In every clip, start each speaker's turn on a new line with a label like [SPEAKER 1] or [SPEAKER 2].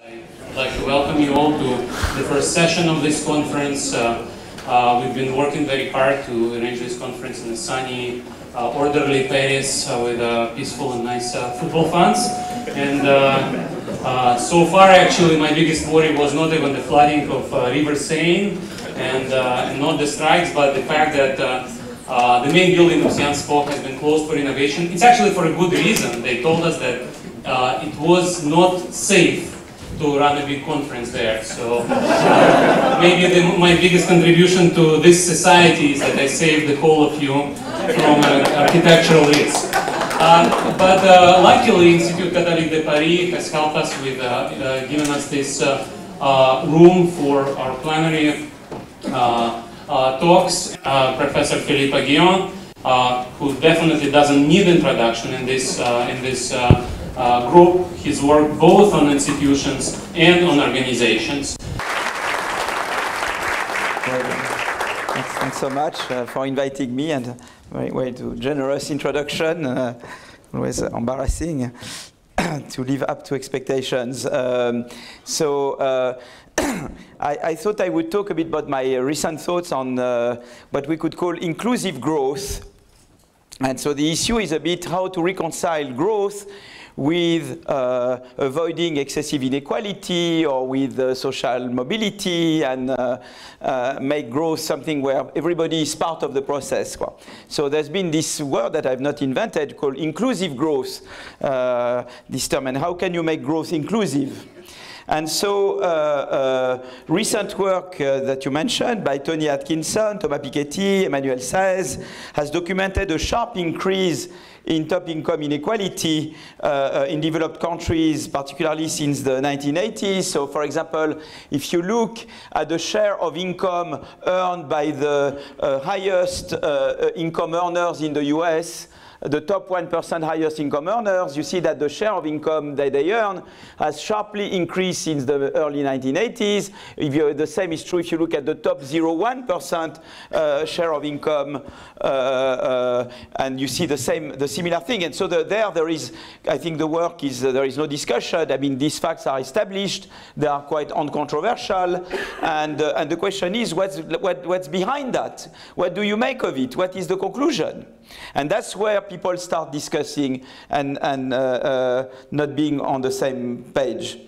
[SPEAKER 1] I'd like to welcome you all to the first session of this conference. Uh, uh, we've been working very hard to arrange this conference in a sunny, uh, orderly Paris uh, with uh, peaceful and nice uh, football fans. And so far, actually, my biggest worry was not even the flooding of River Seine and, and, not the strikes, but the fact that the main building of Sciences Po has been closed for renovation. It's actually for a good reason. They told us that it was not safe to run a big conference there. So uh, maybe the, my biggest contribution to this society is that I saved the whole of you from uh, architectural risk. Uh, but uh, luckily, Institut Catholique de Paris has helped us with uh, uh, giving us this room for our plenary talks. Professor Philippe Aghion, who definitely doesn't need introduction in this in this uh, group his work both on institutions and on organizations.
[SPEAKER 2] Thanks, thanks so much uh, for inviting me and very, very generous introduction. Uh, always embarrassing to live up to expectations. Um, so uh, I, I, thought I would talk a bit about my recent thoughts on uh, what we could call inclusive growth. And so the issue is a bit how to reconcile growth with uh, avoiding excessive inequality or with uh, social mobility and uh, uh, make growth something where everybody is part of the process. So there's been this word that I've not invented called inclusive growth, uh, this term. And how can you make growth inclusive? And so uh, uh, recent work uh, that you mentioned by Tony Atkinson, Thomas Piketty, Emmanuel Saez has documented a sharp increase in top income inequality uh, uh, in developed countries, particularly since the 1980s. So, for example, if you look at the share of income earned by the uh, highest income earners in the US, the top 1% highest income earners, you see that the share of income that they earn has sharply increased since the early 1980s. You, the same is true if you look at the top 0.1% uh, share of income, uh, uh, and you see the same, the similar thing. And so the, there, there is, I think the work is, there is no discussion. I mean, these facts are established. They are quite uncontroversial. And, uh, and the question is, what's, what, what's behind that? What do you make of it? What is the conclusion? And that's where people start discussing and, and uh, uh, not being on the same page.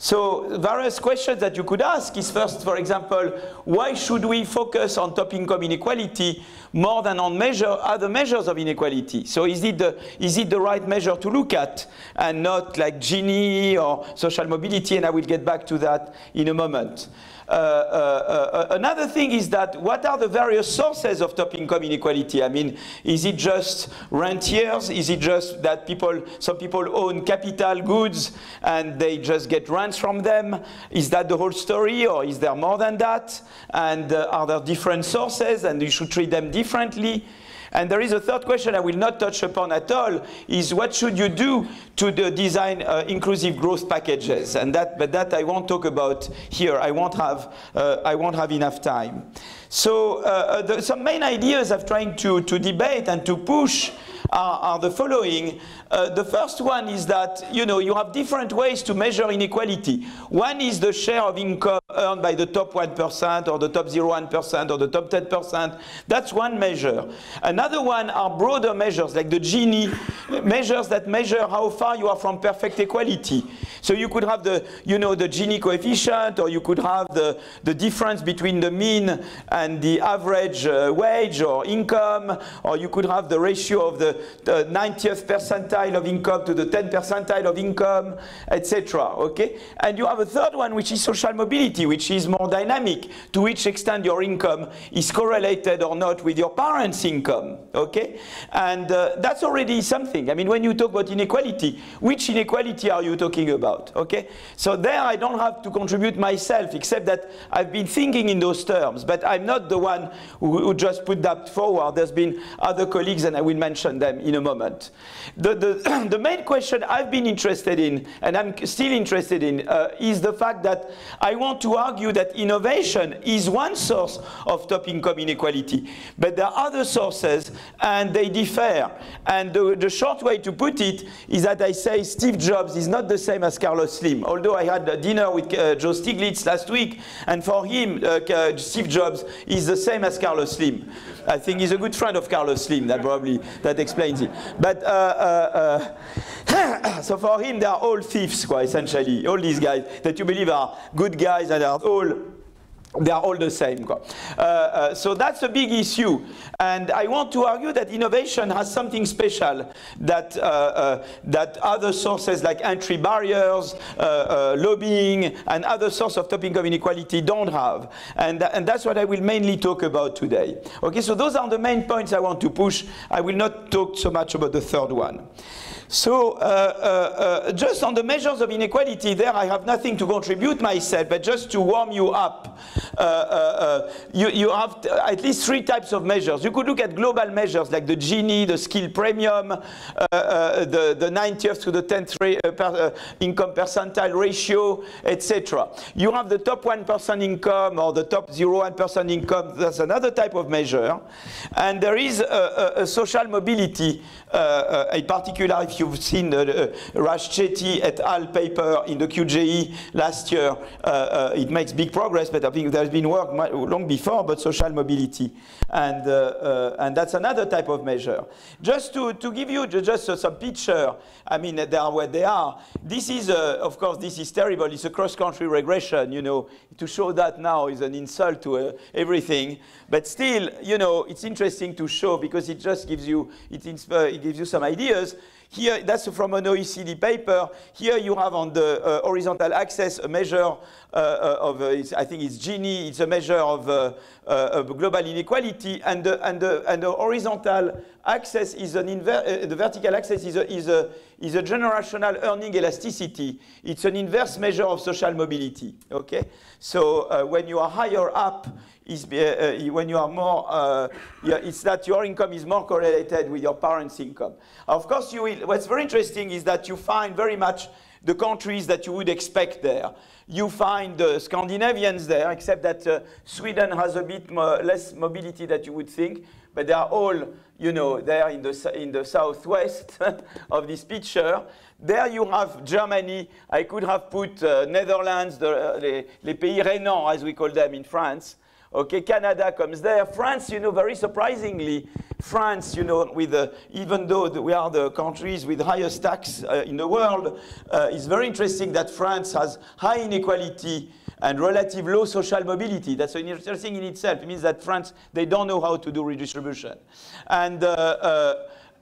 [SPEAKER 2] So various questions that you could ask is first, for example, why should we focus on top income inequality more than on measure, other measures of inequality? So is it, the, is it the right measure to look at and not like Gini or social mobility? And I will get back to that in a moment. Uh, uh, uh, another thing is that what are the various sources of top income inequality? I mean, is it just rentiers? Is it just that people, some people own capital goods and they just get rents from them? Is that the whole story or is there more than that? And are there different sources and you should treat them differently? And there is a third question I will not touch upon at all, is what should you do to design uh, inclusive growth packages? And that, but that I won't talk about here. I won't have, uh, I won't have enough time. So uh, uh the, some main ideas of trying to, to debate and to push are, are the following. Uh, the first one is that you know you have different ways to measure inequality. One is the share of income earned by the top 1% or the top 0.1% or the top 10%. That's one measure. Another one are broader measures like the Gini, measures that measure how far you are from perfect equality. So you could have the, you know, the Gini coefficient or you could have the, the difference between the mean and the average uh, wage or income or you could have the ratio of the the 90th percentile of income to the 10th percentile of income, etc. Okay? And you have a third one, which is social mobility, which is more dynamic, to which extent your income is correlated or not with your parents' income. Okay? And uh, that's already something. I mean, when you talk about inequality, which inequality are you talking about? Okay? So there I don't have to contribute myself, except that I've been thinking in those terms, but I'm not the one who, who just put that forward. There's been other colleagues, and I will mention them in a moment. The, the, the main question I've been interested in, and I'm still interested in, uh, is the fact that I want to argue that innovation is one source of top income inequality, but there are other sources and they differ. And the, the short short way to put it is that I say Steve Jobs is not the same as Carlos Slim. Although I had a dinner with uh, Joe Stiglitz last week, and for him, uh, Steve Jobs is the same as Carlos Slim. I think he's a good friend of Carlos Slim. That probably that explains it. But uh, uh, uh so for him, they are all thieves, quite essentially. All these guys that you believe are good guys and are all they are all the same. Uh, uh, so that's a big issue. And I want to argue that innovation has something special that, uh, uh that other sources like entry barriers, uh, uh, lobbying, and other sources of top income inequality don't have. And, and that's what I will mainly talk about today. Okay, so those are the main points I want to push. I will not talk so much about the third one. So uh, uh, uh, just on the measures of inequality, there I have nothing to contribute myself, but just to warm you up, uh, uh, uh, you, you have at least three types of measures. You could look at global measures like the Gini, the skill premium, the, the 90th to the 10th per, income percentile ratio, etc. You have the top 1% income or the top 0.1% income, that's another type of measure. And there is a, a, a social mobility, in particular if you've seen the uh, Raj Chetty et al. paper in the QJE last year, uh, uh, it makes big progress, but I think there's been work long before about social mobility. And, uh, uh, and that's another type of measure. Just to, to give you just some picture, I mean, they are where they are. This is, of course, this is terrible. It's a cross-country regression, you know. To show that now is an insult to everything. But still, you know, it's interesting to show because it just gives you, it, it gives you some ideas. Here, that's from an OECD paper. Here you have on the uh, horizontal axis a measure uh, of, uh, I think it's Gini, it's a measure of, uh, uh, of global inequality, and the, and, the, and the horizontal axis is an the vertical axis is a, is, a, is a generational earning elasticity. It's an inverse measure of social mobility, okay? So when you are higher up, is uh, uh, when you are more, uh, it's that your income is more correlated with your parents' income. Of course, you will, what's very interesting is that you find very much the countries that you would expect there. You find the Scandinavians there, except that uh, Sweden has a bit less mobility that you would think, but they are all, you know, there in the, in the southwest of this picture. There you have Germany. I could have put uh, Netherlands, the, uh, les, les pays rhénans, as we call them in France. Okay, Canada comes there. France, you know, very surprisingly, France, you know, with even though we are the countries with highest tax uh, in the world, uh, it's very interesting that France has high inequality and relative low social mobility. That's an interesting in itself. It means that France, they don't know how to do redistribution. And uh, uh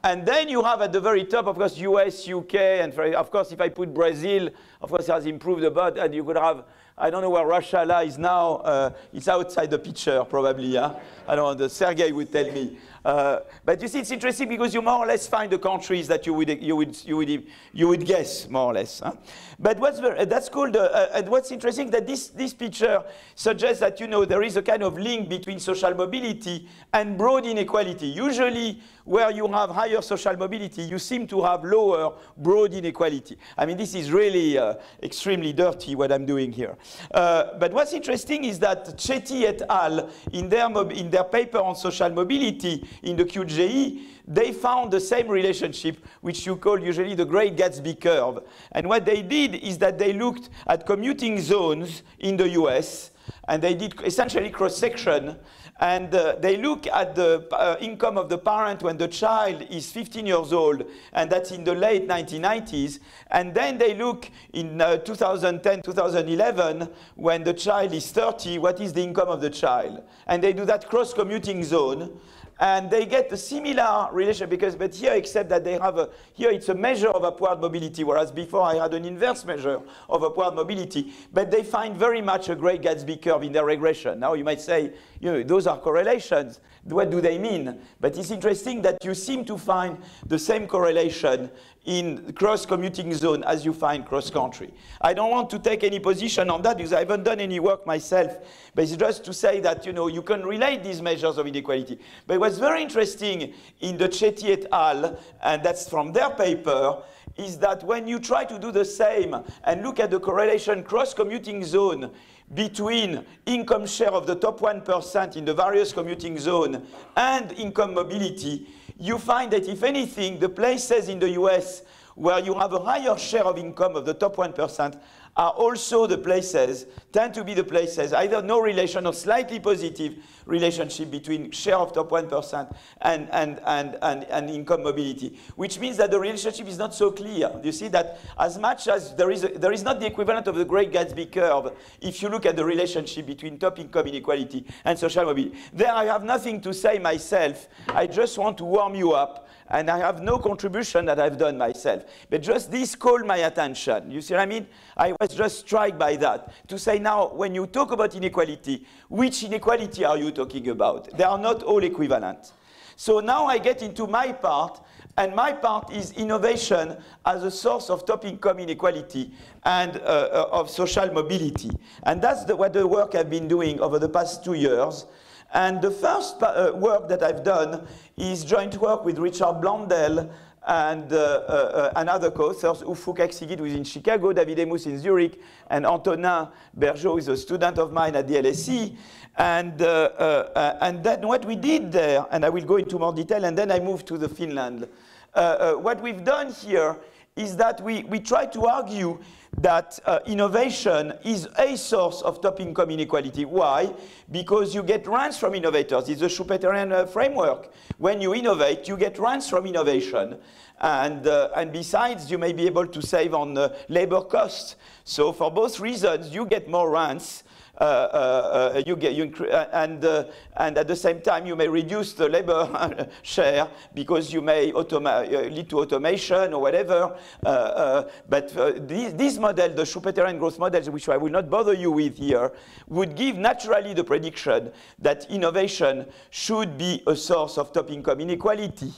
[SPEAKER 2] and then you have at the very top, of course, US, UK, and of course, if I put Brazil, of course, it has improved a bit, and you could have I don't know where Russia lies now. Uh, it's outside the picture, probably. I don't know. Sergei would tell me. Uh, but you see, it's interesting because you more or less find the countries that you would, you would, you would, you would guess, more or less. Huh? But what's that's called, uh, uh, and what's interesting that this, this picture suggests that, you know, there is a kind of link between social mobility and broad inequality. Usually, where you have higher social mobility, you seem to have lower broad inequality. I mean, this is really uh, extremely dirty what I'm doing here. Uh, but what's interesting is that Chetty et al., in their, in their paper on social mobility, in the QJE, they found the same relationship, which you call usually the Great Gatsby curve. And what they did is that they looked at commuting zones in the US, and they did essentially cross-section, and uh, they look at the uh, income of the parent when the child is 15 years old, and that's in the late 1990s. And then they look in uh, 2010, 2011, when the child is 30, what is the income of the child? And they do that cross-commuting zone and they get a similar relation because but here except that they have a here it's a measure of upward mobility whereas before I had an inverse measure of upward mobility but they find very much a great Gatsby curve in their regression now you might say you know those are correlations what do they mean but it's interesting that you seem to find the same correlation in cross-commuting zone as you find cross-country. I don't want to take any position on that because I haven't done any work myself, but it's just to say that, you know, you can relate these measures of inequality. But what's very interesting in the Chetty et al., and that's from their paper, is that when you try to do the same and look at the correlation cross-commuting zone between income share of the top 1% in the various commuting zone and income mobility, you find that if anything, the places in the US where you have a higher share of income of the top 1% are also the places, tend to be the places, either no relation or slightly positive relationship between share of top 1% and, and, and, and, and income mobility, which means that the relationship is not so clear. You see that as much as there is, a, there is not the equivalent of the Great Gatsby curve, if you look at the relationship between top income inequality and social mobility. There I have nothing to say myself. I just want to warm you up and I have no contribution that I've done myself. But just this called my attention. You see what I mean? I was just struck by that. To say now, when you talk about inequality, which inequality are you talking about? They are not all equivalent. So now I get into my part, and my part is innovation as a source of top income inequality and uh, uh of social mobility. And that's the, what the work I've been doing over the past two years. And the first uh, work that I've done is joint work with Richard Blundell and uh, uh, uh another co-authors, Ufuk Akcigit, who is in Chicago, David Hémous in Zurich, and Antonin Bergeaud, is a student of mine at the LSE. And, uh, uh, and then what we did there, and I will go into more detail, and then I move to the Finland. what we've done here is that we, we try to argue that uh, innovation is a source of top income inequality. Why? Because you get rents from innovators. It's a Schumpeterian uh, framework. When you innovate, you get rents from innovation. And, uh, and besides, you may be able to save on uh, labor costs. So for both reasons, you get more rents uh, uh, uh, you get, you uh, and, uh, and at the same time you may reduce the labor share because you may uh, lead to automation or whatever. but this, this model, the Schumpeterian growth model, which I will not bother you with here, would give naturally the prediction that innovation should be a source of top income inequality.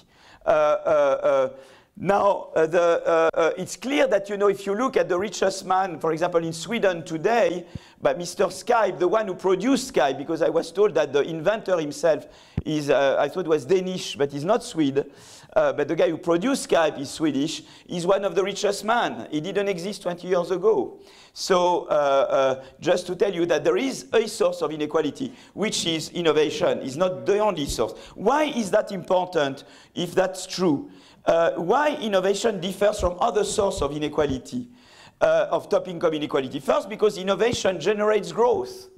[SPEAKER 2] Now, uh, the, uh, uh, it's clear that, you know, if you look at the richest man, for example, in Sweden today, but Mr. Skype, the one who produced Skype, because I was told that the inventor himself is, uh, I thought was Danish, but he's not Swede. Uh, but the guy who produced Skype is Swedish, is one of the richest men. He didn't exist 20 years ago. So uh, just to tell you that there is a source of inequality, which is innovation, is not the only source. Why is that important if that's true? Uh, why innovation differs from other sources of inequality, uh, of top income inequality. First, because innovation generates growth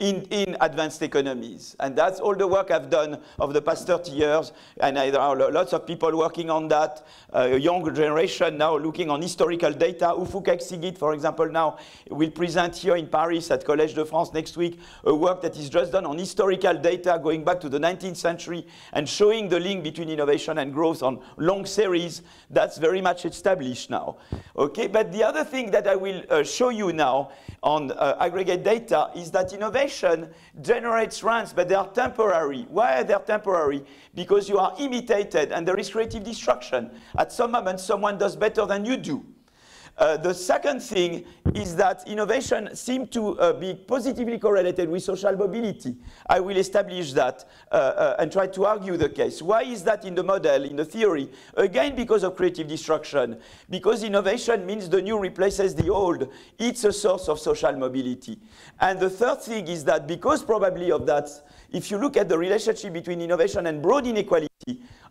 [SPEAKER 2] in, in advanced economies. And that's all the work I've done over the past 30 years. And I, there are lots of people working on that. Uh, a younger generation now looking on historical data. Ufuk Akcigit, for example, now will present here in Paris at Collège de France next week a work that is just done on historical data going back to the 19th century and showing the link between innovation and growth on long series. That's very much established now. Okay, but the other thing that I will uh, show you now on uh, aggregate data is that innovation generates rents, but they are temporary. Why are they temporary? Because you are imitated and there is creative destruction. At some moment, someone does better than you do. Uh, the second thing is that innovation seems to uh, be positively correlated with social mobility. I will establish that uh, uh, and try to argue the case. Why is that in the model, in the theory? Again, because of creative destruction. Because innovation means the new replaces the old. It's a source of social mobility. And the third thing is that because probably of that, if you look at the relationship between innovation and broad inequality,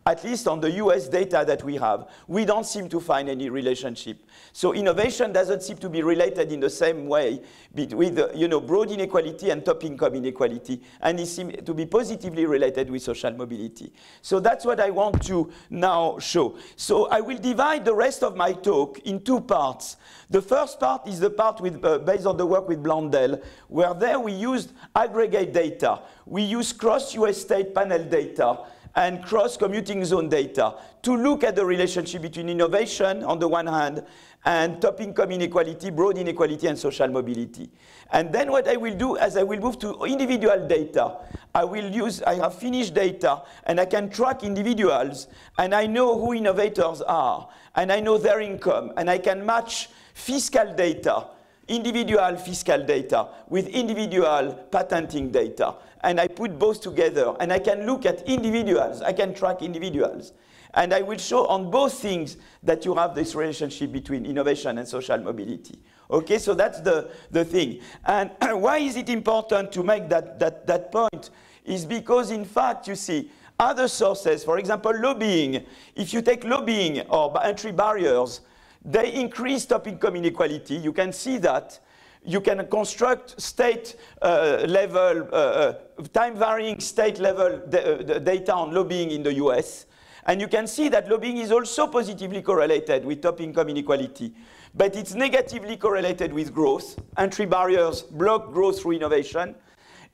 [SPEAKER 2] at least on the US data that we have, we don't seem to find any relationship. So innovation doesn't seem to be related in the same way with you know, broad inequality and top income inequality, and it seems to be positively related with social mobility. So that's what I want to now show. So I will divide the rest of my talk in two parts. The first part is the part with, uh, based on the work with Blundell, where there we used aggregate data. We use cross-US state panel data and cross-commuting zone data to look at the relationship between innovation on the one hand and top income inequality, broad inequality, and social mobility. And then what I will do as I will move to individual data, I will use, I have Finnish data, and I can track individuals, and I know who innovators are, and I know their income, and I can match fiscal data individual fiscal data with individual patenting data. And I put both together and I can look at individuals, I can track individuals. And I will show on both things that you have this relationship between innovation and social mobility. Okay, so that's the, the thing. And why is it important to make that, that, that point? Is because, in fact, you see, other sources, for example, lobbying, if you take lobbying or entry barriers, they increase top income inequality. You can see that. You can construct state uh, level, uh, uh, time varying state level uh, data on lobbying in the US. And you can see that lobbying is also positively correlated with top income inequality. But it's negatively correlated with growth. Entry barriers block growth through innovation.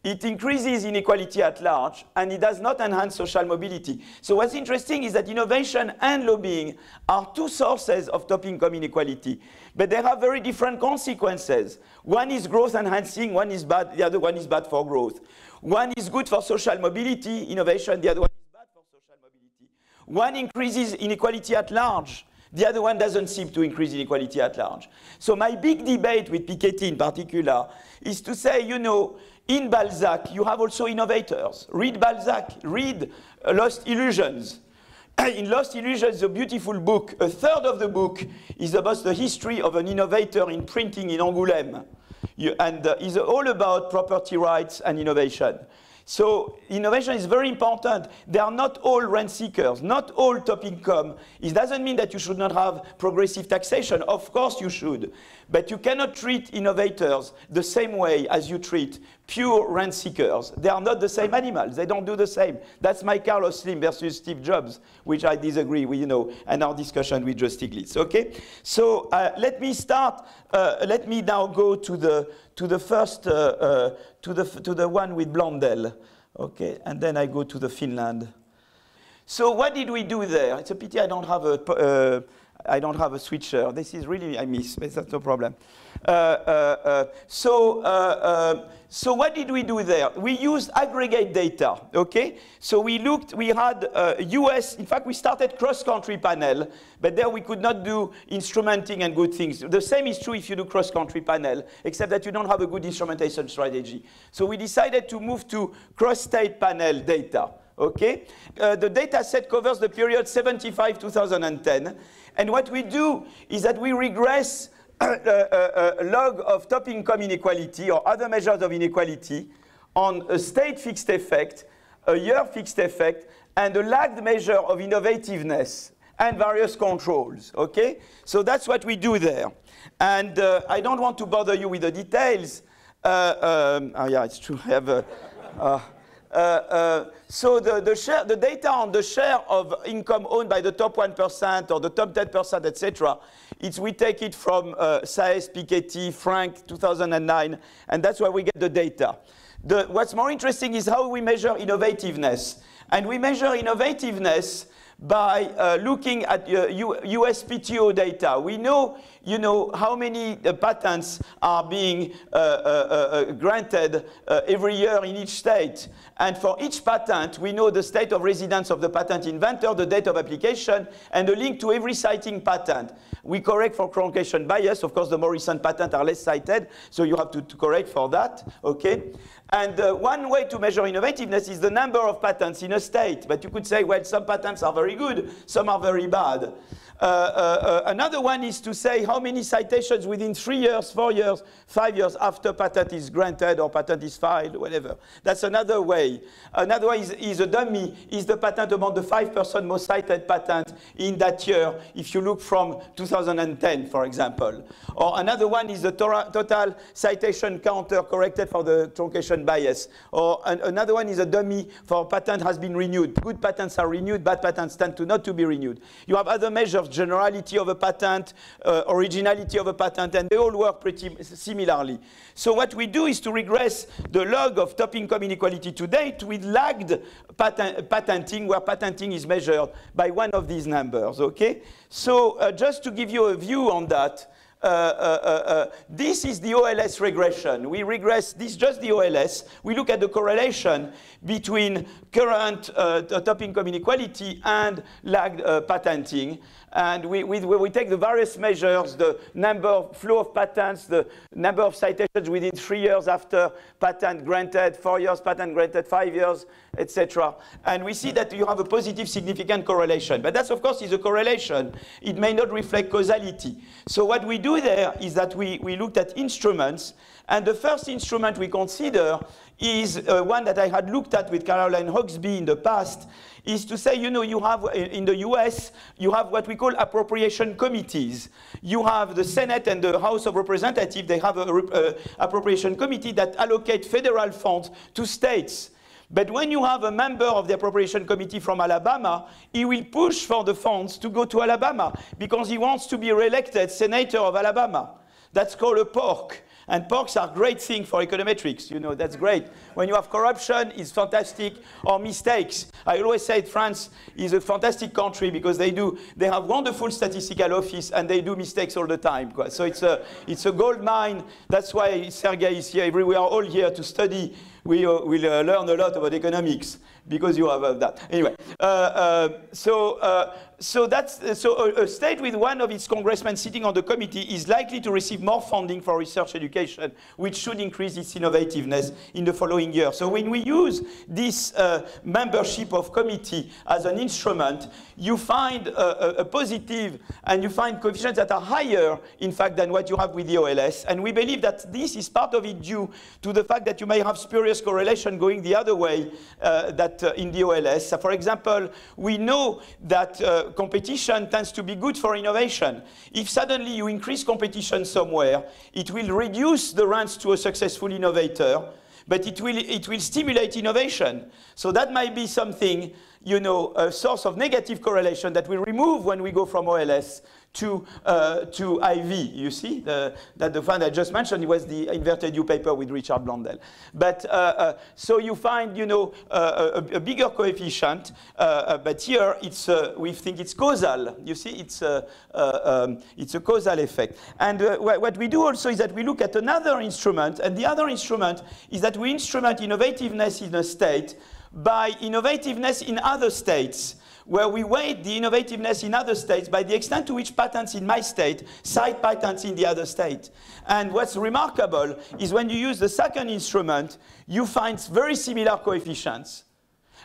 [SPEAKER 2] It increases inequality at large, and it does not enhance social mobility. So what's interesting is that innovation and lobbying are two sources of top income inequality, but they have very different consequences. One is growth enhancing, one is bad, the other one is bad for growth. One is good for social mobility, innovation, the other one is bad for social mobility. One increases inequality at large, the other one doesn't seem to increase inequality at large. So my big debate with Piketty in particular is to say, you know, in Balzac, you have also innovators. Read Balzac, read uh, Lost Illusions. in Lost Illusions, a beautiful book, a third of the book is about the history of an innovator in printing in Angoulême. You, and uh, is all about property rights and innovation. So innovation is very important. They are not all rent seekers, not all top income. It doesn't mean that you should not have progressive taxation. Of course you should. But you cannot treat innovators the same way as you treat pure rent seekers. They are not the same animals. They don't do the same. That's my Carlos Slim versus Steve Jobs, which I disagree with, you know, and our discussion with Joe Stiglitz. Okay? So uh, let me start. Uh, let me now go to the to the first, uh, uh, to, the, to the one with Blundell. Okay, and then I go to the Finland. So what did we do there? It's a pity I don't have a, uh, I don't have a switcher. This is really, I miss, but that's no problem. Uh, uh, uh so, uh, uh, so what did we do there? We used aggregate data, okay? So we looked, we had US, in fact, we started cross-country panel, but there we could not do instrumenting and good things. The same is true if you do cross-country panel, except that you don't have a good instrumentation strategy. So we decided to move to cross-state panel data okay? Uh, the data set covers the period 75-2010, and what we do is that we regress a, a, a, log of top income inequality or other measures of inequality on a state fixed effect, a year fixed effect, and a lagged measure of innovativeness and various controls, okay? So that's what we do there. And uh, I don't want to bother you with the details. Uh, um, oh yeah, it's true. I have a, uh, uh, uh, so the, the, share, the data on the share of income owned by the top 1% or the top 10%, etc., it's, we take it from uh, Saez, Piketty, Frank, 2009, and that's where we get the data. The, what's more interesting is how we measure innovativeness. And we measure innovativeness by uh, looking at uh, USPTO data. We know, you know, how many uh, patents are being uh, uh, uh, granted every year in each state. And for each patent, we know the state of residence of the patent inventor, the date of application, and the link to every citing patent. We correct for truncation bias. Of course, the more recent patents are less cited, so you have to, to correct for that, okay? And uh, one way to measure innovativeness is the number of patents in a state. But you could say, well, some patents are very good, some are very bad. Uh, uh, uh, another one is to say how many citations within three years, four years, five years after patent is granted or patent is filed, whatever. That's another way. Another way is, is a dummy, is the patent among the 5% most cited patent in that year, if you look from 2010, for example. Or another one is the total citation counter corrected for the truncation bias. Or an, another one is a dummy for patent has been renewed. Good patents are renewed, bad patents tend to not to be renewed. You have other measures generality of a patent, uh, originality of a patent, and they all work pretty similarly. So what we do is to regress the log of top income inequality to date with lagged patent patenting, where patenting is measured by one of these numbers, okay? So uh, just to give you a view on that, uh, uh, uh, this is the OLS regression. We regress, this is just the OLS. We look at the correlation between current top income inequality and lagged patenting. And we, we, we take the various measures, the number of flow of patents, the number of citations within three years after patent granted, four years patent granted, five years, etc. And we see that you have a positive significant correlation. But that, of course, is a correlation. It may not reflect causality. So what we do there is that we, we looked at instruments. And the first instrument we consider is uh, one that I had looked at with Caroline Hoxby in the past, is to say, you know, you have in the US, you have what we call appropriation committees. You have the Senate and the House of Representatives, they have an appropriation committee that allocate federal funds to states. But when you have a member of the appropriation committee from Alabama, he will push for the funds to go to Alabama because he wants to be reelected senator of Alabama. That's called a pork. And porks are great thing for econometrics, you know, that's great. When you have corruption, it's fantastic, or mistakes. I always say France is a fantastic country because they do, they have wonderful statistical office and they do mistakes all the time. So it's a, it's a gold mine. That's why Sergei is here. We are all here to study. We will uh, learn a lot about economics because you have uh, that. Anyway, uh, uh so, uh, so, that's, so a, a, state with one of its congressmen sitting on the committee is likely to receive more funding for research education, which should increase its innovativeness in the following year. So when we use this uh, membership of committee as an instrument, you find a, a positive and you find coefficients that are higher, in fact, than what you have with the OLS. And we believe that this is part of it due to the fact that you may have spurious correlation going the other way uh, that uh, in the OLS. So for example, we know that uh, competition tends to be good for innovation. If suddenly you increase competition somewhere, it will reduce the rents to a successful innovator, but it will, it will stimulate innovation. So that might be something, you know, a source of negative correlation that we remove when we go from OLS to, uh, to IV. You see, the, that the one I just mentioned it was the inverted U paper with Richard Blundell. But uh, uh, so you find, you know, uh, a, a, bigger coefficient, but here it's, we think it's causal. You see, it's, um, it's a causal effect. And wh what we do also is that we look at another instrument, and the other instrument is that we instrument innovativeness in a state by innovativeness in other states where we weight the innovativeness in other states by the extent to which patents in my state cite patents in the other state. And what's remarkable is when you use the second instrument, you find very similar coefficients.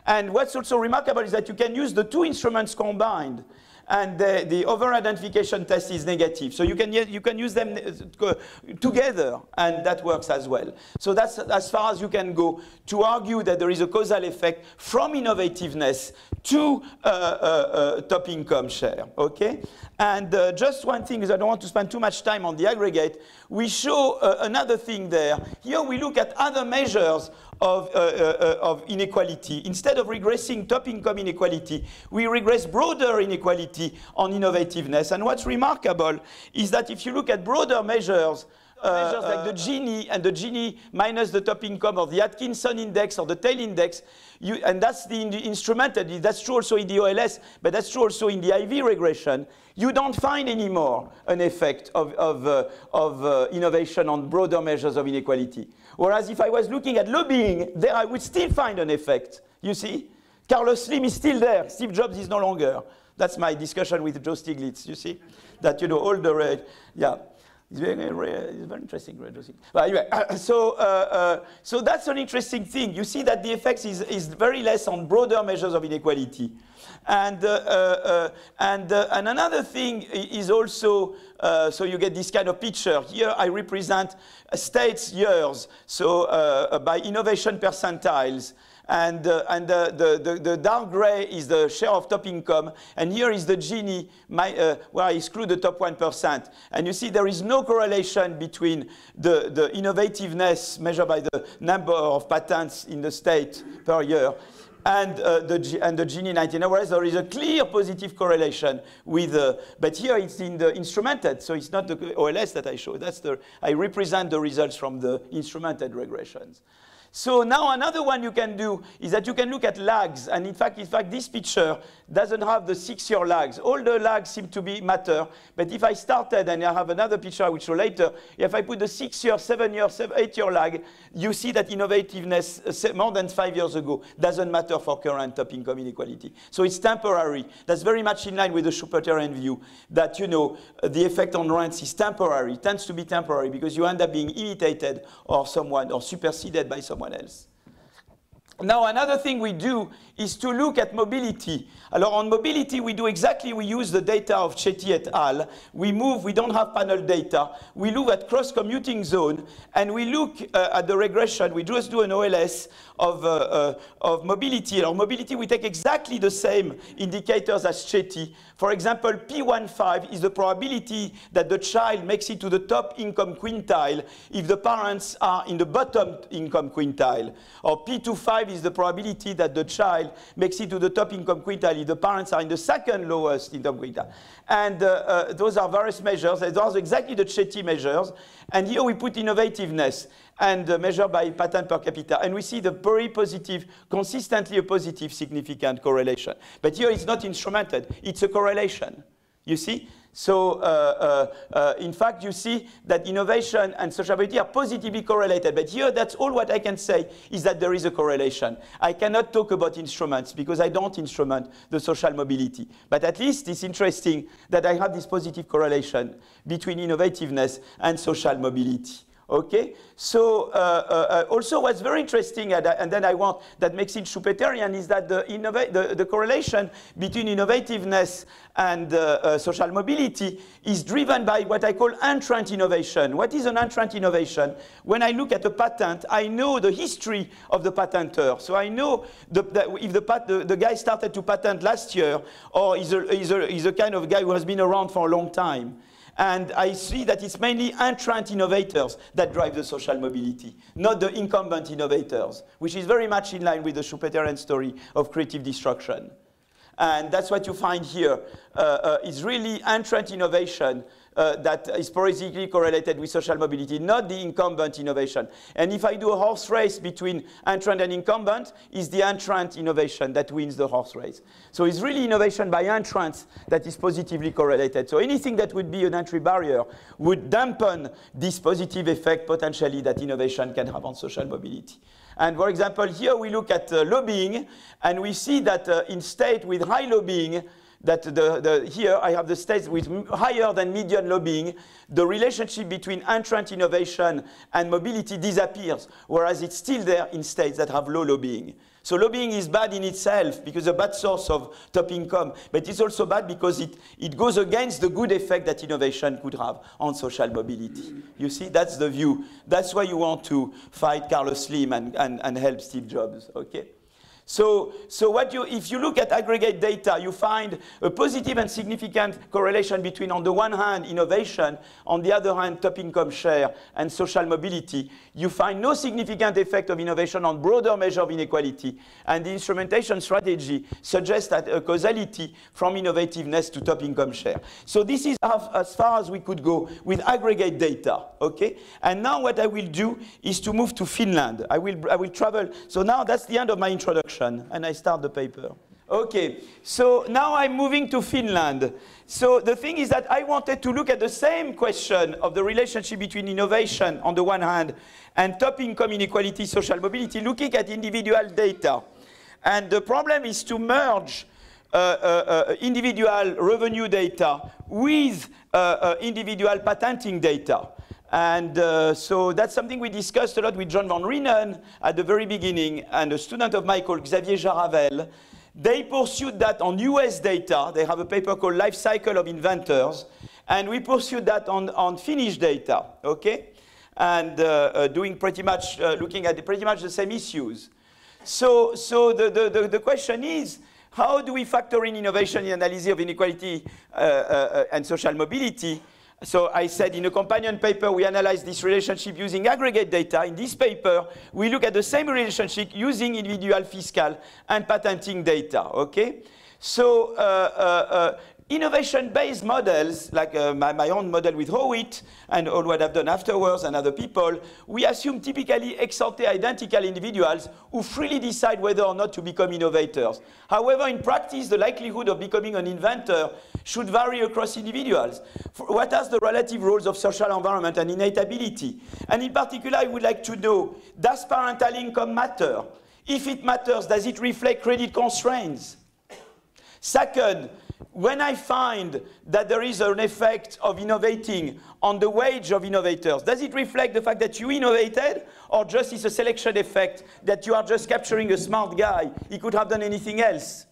[SPEAKER 2] And what's also remarkable is that you can use the two instruments combined and the, the over-identification test is negative. So you can, you can use them uh, together, and that works as well. So that's as far as you can go to argue that there is a causal effect from innovativeness to uh, uh, uh, top income share, okay? And uh, just one thing is I don't want to spend too much time on the aggregate. We show uh, another thing there. Here we look at other measures of, of inequality. Instead of regressing top income inequality, we regress broader inequality on innovativeness. And what's remarkable is that if you look at broader measures, measures like the Gini and the Gini minus the top income or the Atkinson index or the tail index, you, and that's the, the instrumented, that's true also in the OLS, but that's true also in the IV regression, you don't find anymore an effect of, of, uh, of uh, innovation on broader measures of inequality. Whereas if I was looking at lobbying, there I would still find an effect. You see? Carlos Slim is still there. Steve Jobs is no longer. That's my discussion with Joe Stiglitz, you see? That, you know, all the, yeah. It's very, it's very interesting, But anyway, so, uh, uh, so that's an interesting thing. You see that the effect is, is very less on broader measures of inequality. And, uh, uh, uh and, uh, and another thing is also, so you get this kind of picture. Here I represent states years, so by innovation percentiles and, uh, and uh, the, the, the, dark gray is the share of top income, and here is the Gini, my, uh, where I exclude the top 1%. And you see there is no correlation between the, the innovativeness measured by the number of patents in the state per year and, uh, the, and the Gini 19. Whereas there is a clear positive correlation with, uh, but here it's in the instrumented, so it's not the OLS that I show. That's the, I represent the results from the instrumented regressions. So now another one you can do is that you can look at lags. And in fact, in fact, this picture doesn't have the six-year lags. All the lags seem to be matter. But if I started, and I have another picture I will show later, if I put the six-year, seven-year, eight-year lag, you see that innovativeness uh, more than five years ago doesn't matter for current top income inequality. So it's temporary. That's very much in line with the Schumpeterian view that, you know, the effect on rents is temporary, tends to be temporary because you end up being imitated or someone or superseded by someone else. Now, another thing we do is to look at mobility. Alors, on mobility, we do exactly, we use the data of Chetty et al. We move, we don't have panel data. We look at cross-commuting zone, and we look uh, at the regression. We just do an OLS of, uh, uh, of mobility. Alors, mobility, we take exactly the same indicators as Chetty. For example, P15 is the probability that the child makes it to the top income quintile if the parents are in the bottom income quintile. Or P25 is the probability that the child makes it to the top income quintile if the parents are in the second lowest income quintile. And uh, uh, those are various measures. Those are exactly the Chetty measures. And here we put innovativeness and uh, measured by patent per capita. And we see the very positive, consistently a positive significant correlation. But here it's not instrumented, it's a correlation. You see? So, uh, uh, uh, in fact, you see that innovation and social mobility are positively correlated. But here, that's all what I can say is that there is a correlation. I cannot talk about instruments because I don't instrument the social mobility. But at least it's interesting that I have this positive correlation between innovativeness and social mobility. Okay, so uh, uh, uh, also what's very interesting, and, then I want that makes it Schumpeterian, is that the, the, the correlation between innovativeness and uh, social mobility is driven by what I call entrant innovation. What is an entrant innovation? When I look at a patent, I know the history of the patenter. So I know the, if the, the, the, guy started to patent last year, or is a, is, a, is a kind of guy who has been around for a long time. And I see that it's mainly entrant innovators that drive the social mobility, not the incumbent innovators, which is very much in line with the Schumpeterian story of creative destruction. And that's what you find here. Uh, uh, it's really entrant innovation uh, that is positively correlated with social mobility, not the incumbent innovation. And if I do a horse race between entrant and incumbent, it's the entrant innovation that wins the horse race. So it's really innovation by entrants that is positively correlated. So anything that would be an entry barrier would dampen this positive effect potentially that innovation can have on social mobility. And for example, here we look at uh, lobbying, and we see that uh, in state with high lobbying, that the, the, here I have the states with higher than median lobbying, the relationship between entrant innovation and mobility disappears, whereas it's still there in states that have low lobbying. So lobbying is bad in itself because a bad source of top income, but it's also bad because it, it goes against the good effect that innovation could have on social mobility. You see, that's the view. That's why you want to fight Carlos Slim and, and, and help Steve Jobs, okay? So, so what you, if you look at aggregate data, you find a positive and significant correlation between, on the one hand, innovation, on the other hand, top income share and social mobility. You find no significant effect of innovation on broader measure of inequality. And the instrumentation strategy suggests that a causality from innovativeness to top income share. So this is as far as we could go with aggregate data, okay? And now what I will do is to move to Finland. I will, I will travel. So now that's the end of my introduction and I start the paper. Okay, so now I'm moving to Finland. So the thing is that I wanted to look at the same question of the relationship between innovation on the one hand and top income inequality, social mobility, looking at individual data. And the problem is to merge uh, uh, uh, individual revenue data with uh, uh, individual patenting data. And uh, so that's something we discussed a lot with John Van Reenen at the very beginning, and a student of called Xavier Jaravel. They pursued that on US data. They have a paper called Life Cycle of Inventors. And we pursued that on, on Finnish data, okay? And uh, uh, doing pretty much, uh, looking at pretty much the same issues. So, so the, the, the, the, question is, how do we factor in innovation in analysis of inequality uh, uh, and social mobility so I said in a companion paper, we analyze this relationship using aggregate data. In this paper, we look at the same relationship using individual fiscal and patenting data, okay? So uh, uh, uh, innovation-based models, like uh, my, my, own model with Howitt and all what I've done afterwards and other people, we assume typically ex ante identical individuals who freely decide whether or not to become innovators. However, in practice, the likelihood of becoming an inventor should vary across individuals. For what are the relative roles of social environment and innate ability? And in particular, I would like to know, does parental income matter? If it matters, does it reflect credit constraints? Second, when I find that there is an effect of innovating on the wage of innovators, does it reflect the fact that you innovated, or just is a selection effect that you are just capturing a smart guy? He could have done anything else.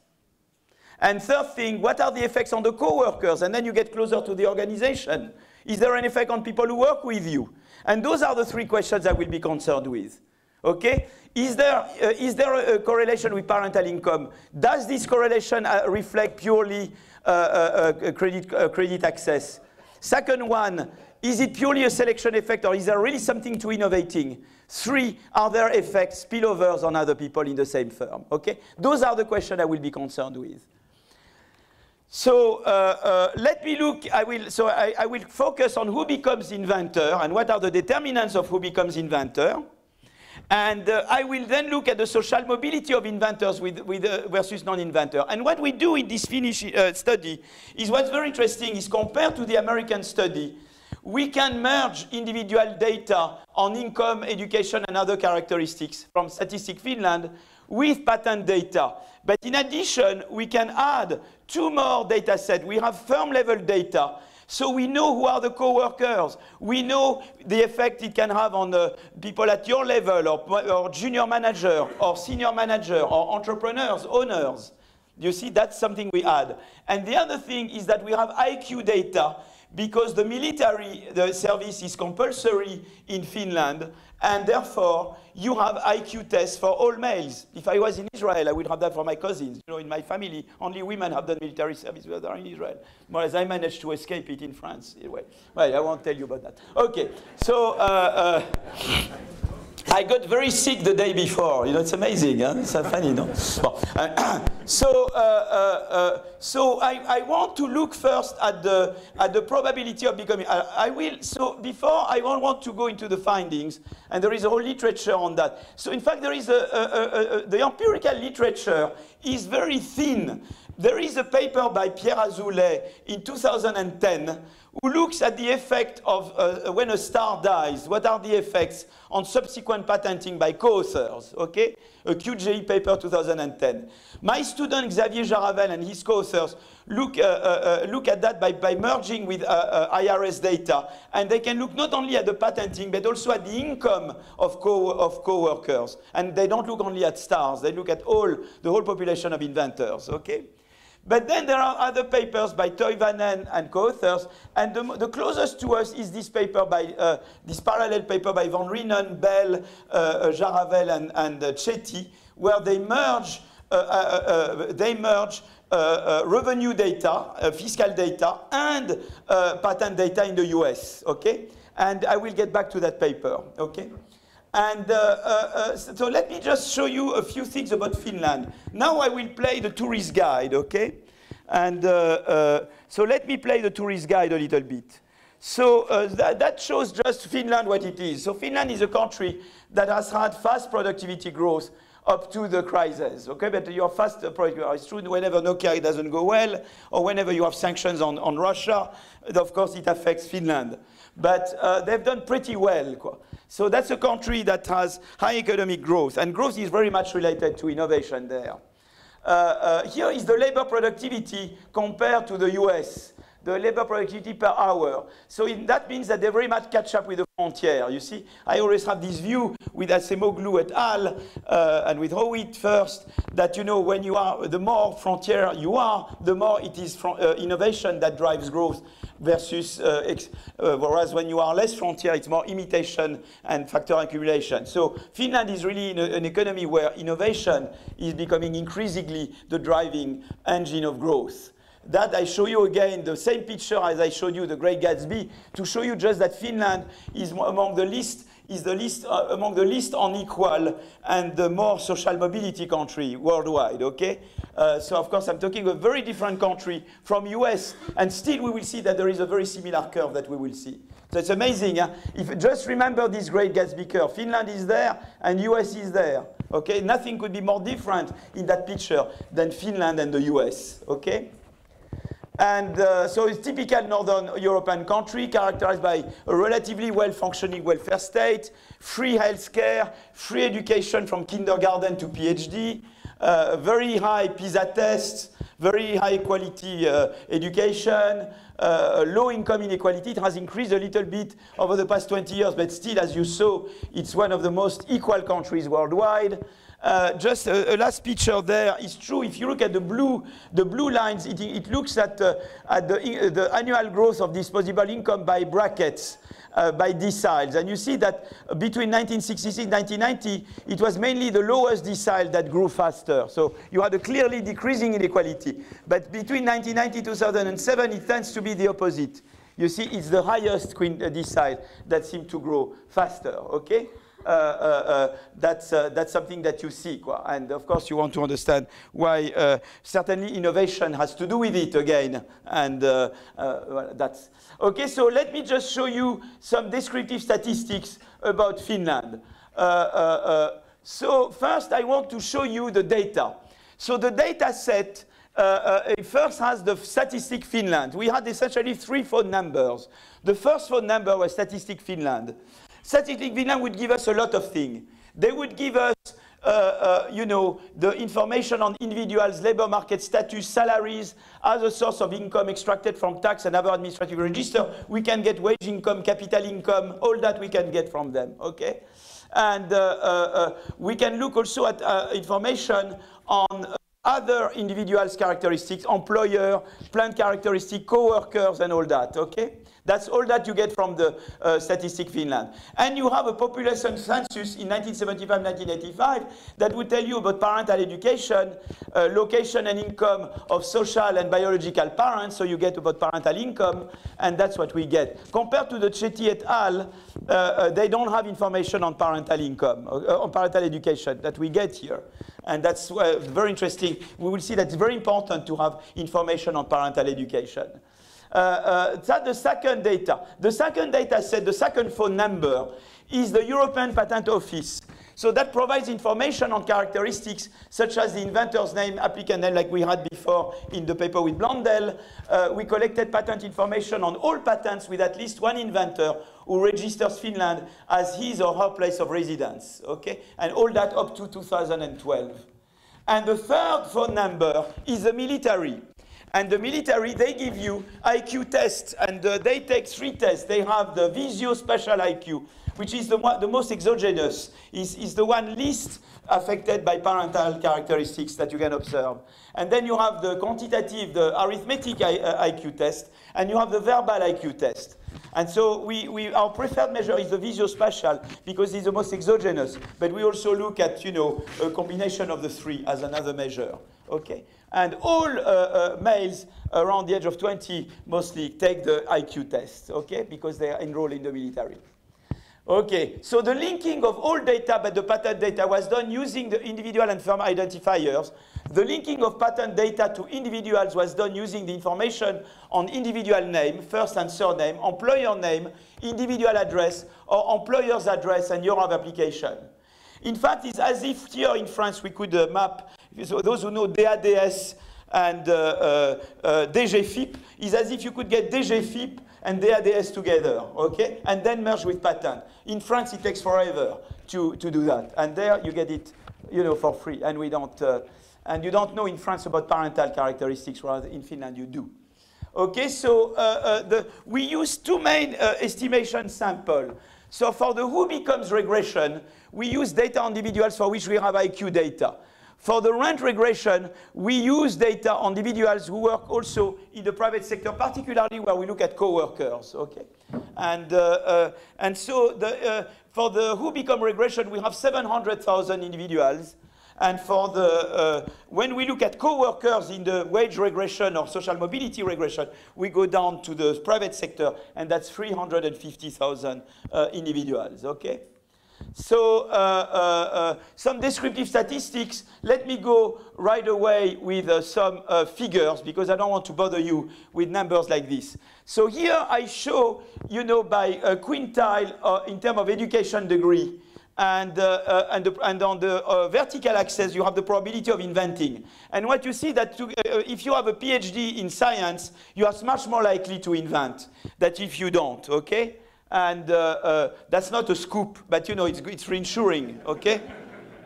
[SPEAKER 2] And third thing, what are the effects on the co-workers? And then you get closer to the organization. Is there an effect on people who work with you? And those are the three questions I will be concerned with. Okay? Is there, uh, is there a, correlation with parental income? Does this correlation uh, reflect purely uh, uh, uh credit, uh, credit access? Second one, is it purely a selection effect or is there really something to innovating? Three, are there effects, spillovers on other people in the same firm? Okay? Those are the questions I will be concerned with. So uh, uh, let me look, I will, so I, I, will focus on who becomes inventor and what are the determinants of who becomes inventor. And uh, I will then look at the social mobility of inventors with, with, uh, versus non-inventor. And what we do in this Finnish uh, study is what's very interesting is compared to the American study, we can merge individual data on income, education, and other characteristics from Statistic Finland with patent data. But in addition, we can add two more data sets. We have firm level data so we know who are the co-workers. We know the effect it can have on the people at your level or, or junior manager or senior manager or entrepreneurs, owners. You see, that's something we add. And the other thing is that we have IQ data because the military the service is compulsory in Finland and therefore, you have IQ tests for all males. If I was in Israel, I would have that for my cousins. You know, in my family, only women have done military service when they're in Israel. Whereas I managed to escape it in France. Anyway, well, I won't tell you about that. Okay, so uh, uh, I got very sick the day before. You know, it's amazing. Huh? It's funny, no? So, uh, uh, uh, so I, I, want to look first at the at the probability of becoming. I, I will. So before I don't want to go into the findings, and there is a whole literature on that. So in fact, there is a, a, a the empirical literature is very thin. There is a paper by Pierre Azoulay in 2010 who looks at the effect of uh, when a star dies. What are the effects on subsequent patenting by co-authors? Okay, a QJE paper 2010. My student Xavier Jaravel and his co-authors look, uh, uh, uh, look at that by, by merging with uh, uh, IRS data, and they can look not only at the patenting but also at the income of co of co-workers. And they don't look only at stars; they look at all the whole population of inventors. Okay. But then there are other papers by Toivanen and co-authors, and the, the, closest to us is this paper by, uh, this parallel paper by Van Reenen, Bell, uh, uh Jaravel, and, and uh, Chetty, where they merge, uh, uh, they merge revenue data, fiscal data, and patent data in the US, okay? And I will get back to that paper, okay? And uh, uh, uh, so let me just show you a few things about Finland. Now I will play the tourist guide, okay? And uh, uh, so let me play the tourist guide a little bit. So uh, that, that, shows just Finland what it is. So Finland is a country that has had fast productivity growth up to the crisis, okay? But your fast productivity is true whenever Nokia doesn't go well, or whenever you have sanctions on, on Russia, of course it affects Finland. But uh, they've done pretty well. So that's a country that has high economic growth, and growth is very much related to innovation there. Uh, uh, here is the labor productivity compared to the US, the labor productivity per hour. So in, that means that they very much catch up with the frontier. You see, I always have this view with Acemoglu et al. Uh, and with Howitt first that you know when you are the more frontier you are, the more it is uh, innovation that drives growth versus, uh, uh, whereas when you are less frontier, it's more imitation and factor accumulation. So Finland is really a, an economy where innovation is becoming increasingly the driving engine of growth. That I show you again the same picture as I showed you the Great Gatsby to show you just that Finland is among the least is the least uh, among the least unequal and the more social mobility country worldwide. Okay, uh, so of course I'm talking a very different country from US, and still we will see that there is a very similar curve that we will see. So it's amazing. Huh? If just remember this great Gatsby curve, Finland is there and US is there. Okay, nothing could be more different in that picture than Finland and the US. Okay. And uh, so it's typical Northern European country characterized by a relatively well-functioning welfare state, free healthcare, free education from kindergarten to PhD, uh, very high PISA tests, very high quality uh, education, uh, low income inequality. It has increased a little bit over the past 20 years, but still, as you saw, it's one of the most equal countries worldwide. Uh, just a, a, last picture there is true. If you look at the blue, the blue lines, it, it looks at, uh, at the, uh, the, annual growth of disposable income by brackets, uh, by deciles. And you see that between 1966 and 1990, it was mainly the lowest decile that grew faster. So you had a clearly decreasing inequality. But between 1990 and 2007, it tends to be the opposite. You see, it's the highest decile that seemed to grow faster, okay? Uh, uh, uh, that's, that's something that you see. And of course, you want to understand why certainly innovation has to do with it again. And well, that's okay. So let me just show you some descriptive statistics about Finland. so first, I want to show you the data. So the data set uh, uh, first has the statistic Finland. We had essentially three phone numbers. The first phone number was statistic Finland. Statistic Finland would give us a lot of things. They would give us, uh, uh, you know, the information on individuals' labor market status, salaries, as a source of income extracted from tax and other administrative register. We can get wage income, capital income, all that we can get from them, okay? And uh, uh, uh we can look also at uh, information on other individuals' characteristics, employer, plant characteristic, co-workers, and all that, okay? That's all that you get from the uh, Statistic Finland. And you have a population census in 1975-1985 that would tell you about parental education, uh, location and income of social and biological parents, so you get about parental income, and that's what we get. Compared to the Chetty et al., uh, uh they don't have information on parental income, uh, on parental education that we get here. And that's uh, very interesting. We will see that it's very important to have information on parental education. Uh, the second data. The second data set, the second phone number, is the European Patent Office. So that provides information on characteristics such as the inventor's name, applicant name, like we had before in the paper with Blundell. Uh, we collected patent information on all patents with at least one inventor who registers Finland as his or her place of residence. Okay? And all that up to 2012. And the third phone number is the military. And the military, they give you IQ tests, and uh, they take three tests. They have the visuospatial IQ, which is the, one, the most exogenous, is, is the one least affected by parental characteristics that you can observe. And then you have the quantitative, the arithmetic I, uh, IQ test, and you have the verbal IQ test. And so we, we, our preferred measure is the visuospatial because it's the most exogenous. But we also look at, you know, a combination of the three as another measure. Okay? And all uh, uh, males around the age of 20 mostly take the IQ test, okay? Because they are enrolled in the military. Okay, so the linking of all data but the patent data was done using the individual and firm identifiers. The linking of patent data to individuals was done using the information on individual name, first and surname, employer name, individual address, or employer's address and year of application. In fact, it's as if here in France we could uh, map, so those who know DADS and uh, uh, uh DGFIP, is as if you could get DGFIP and DADS together, okay? And then merge with patent. In France, it takes forever to, to do that. And there you get it, you know, for free. And we don't, uh, and you don't know in France about parental characteristics, whereas in Finland you do. Okay, so uh, uh, the, we use two main estimation sample. So for the who becomes regression, we use data on individuals for which we have IQ data. For the rent regression, we use data on individuals who work also in the private sector, particularly where we look at co-workers, okay? And, uh, uh, and so the, uh, for the who become regression, we have 700,000 individuals. And for the, uh, when we look at co-workers in the wage regression or social mobility regression, we go down to the private sector, and that's 350,000 uh, individuals, okay? So uh, uh, uh, some descriptive statistics. Let me go right away with uh, some uh, figures because I don't want to bother you with numbers like this. So here I show, you know, by quintile uh, in terms of education degree. And, and, the, and, on the vertical axis, you have the probability of inventing. And what you see that to, if you have a PhD in science, you are much more likely to invent than if you don't, okay? And uh, uh, that's not a scoop, but you know, it's, it's reinsuring, okay?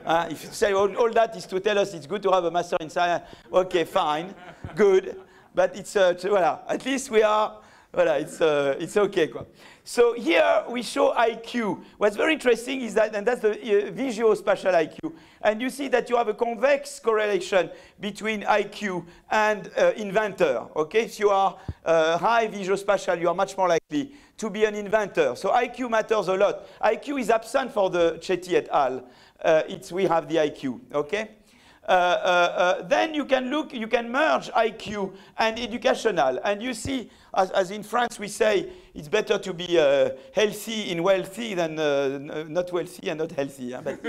[SPEAKER 2] Uh, if you say all, all, that is to tell us it's good to have a master in science, okay, fine, good. But it's, uh, voilà, at least we are, voilà, it's, uh, it's okay. Quoi. So here we show IQ. What's very interesting is that, and that's the uh, visual spatial IQ. And you see that you have a convex correlation between IQ and uh, inventor. Okay, if you are uh, high visual spatial, you are much more likely to be an inventor. So IQ matters a lot. IQ is absent for the Chetty et al. Uh, it's, we have the IQ, okay? Uh, uh, uh, then you can look, you can merge IQ and educational. And you see, as, as in France we say, it's better to be uh, healthy and wealthy than uh, not wealthy and not healthy. Hein, but,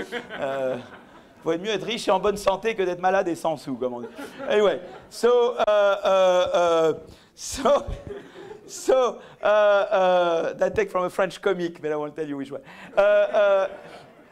[SPEAKER 2] vaut mieux être riche et en bonne santé que d'être malade et sans sous, comme on dit. Anyway, so, so, so uh, uh, that take from a French comic, but I won't tell you which one. Uh,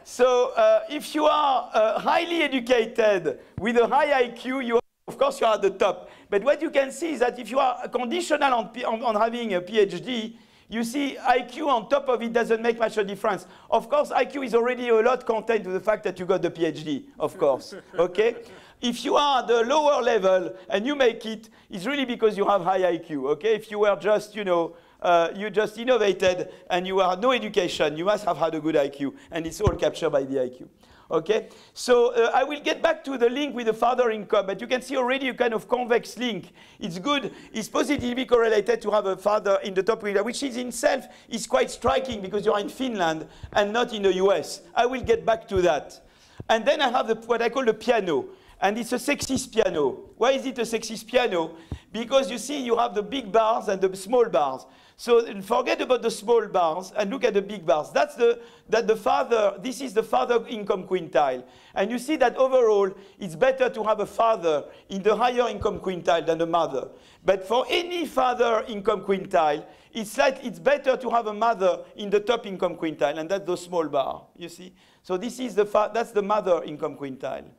[SPEAKER 2] so uh, if you are uh, highly educated with a high IQ, you of course you are at the top. But what you can see is that if you are conditional on, on, on having a PhD, you see IQ on top of it doesn't make much of a difference. Of course, IQ is already a lot contained to the fact that you got the PhD, of course, okay? If you are at the lower level and you make it, it's really because you have high IQ, okay? If you were just, you know, uh, you just innovated and you have no education, you must have had a good IQ, and it's all captured by the IQ. Okay, so uh, I will get back to the link with the father income, but you can see already a kind of convex link. It's good, it's positively correlated to have a father in the top window, which is in itself is quite striking because you're in Finland and not in the US. I will get back to that. And then I have the, what I call the piano, and it's a sexist piano. Why is it a sexist piano? Because you see, you have the big bars and the small bars. So forget about the small bars and look at the big bars. That's the, that the father, this is the father income quintile. And you see that overall, it's better to have a father in the higher income quintile than a mother. But for any father income quintile, it's like it's better to have a mother in the top income quintile, and that's the small bar, you see? So this is the, that's the mother income quintile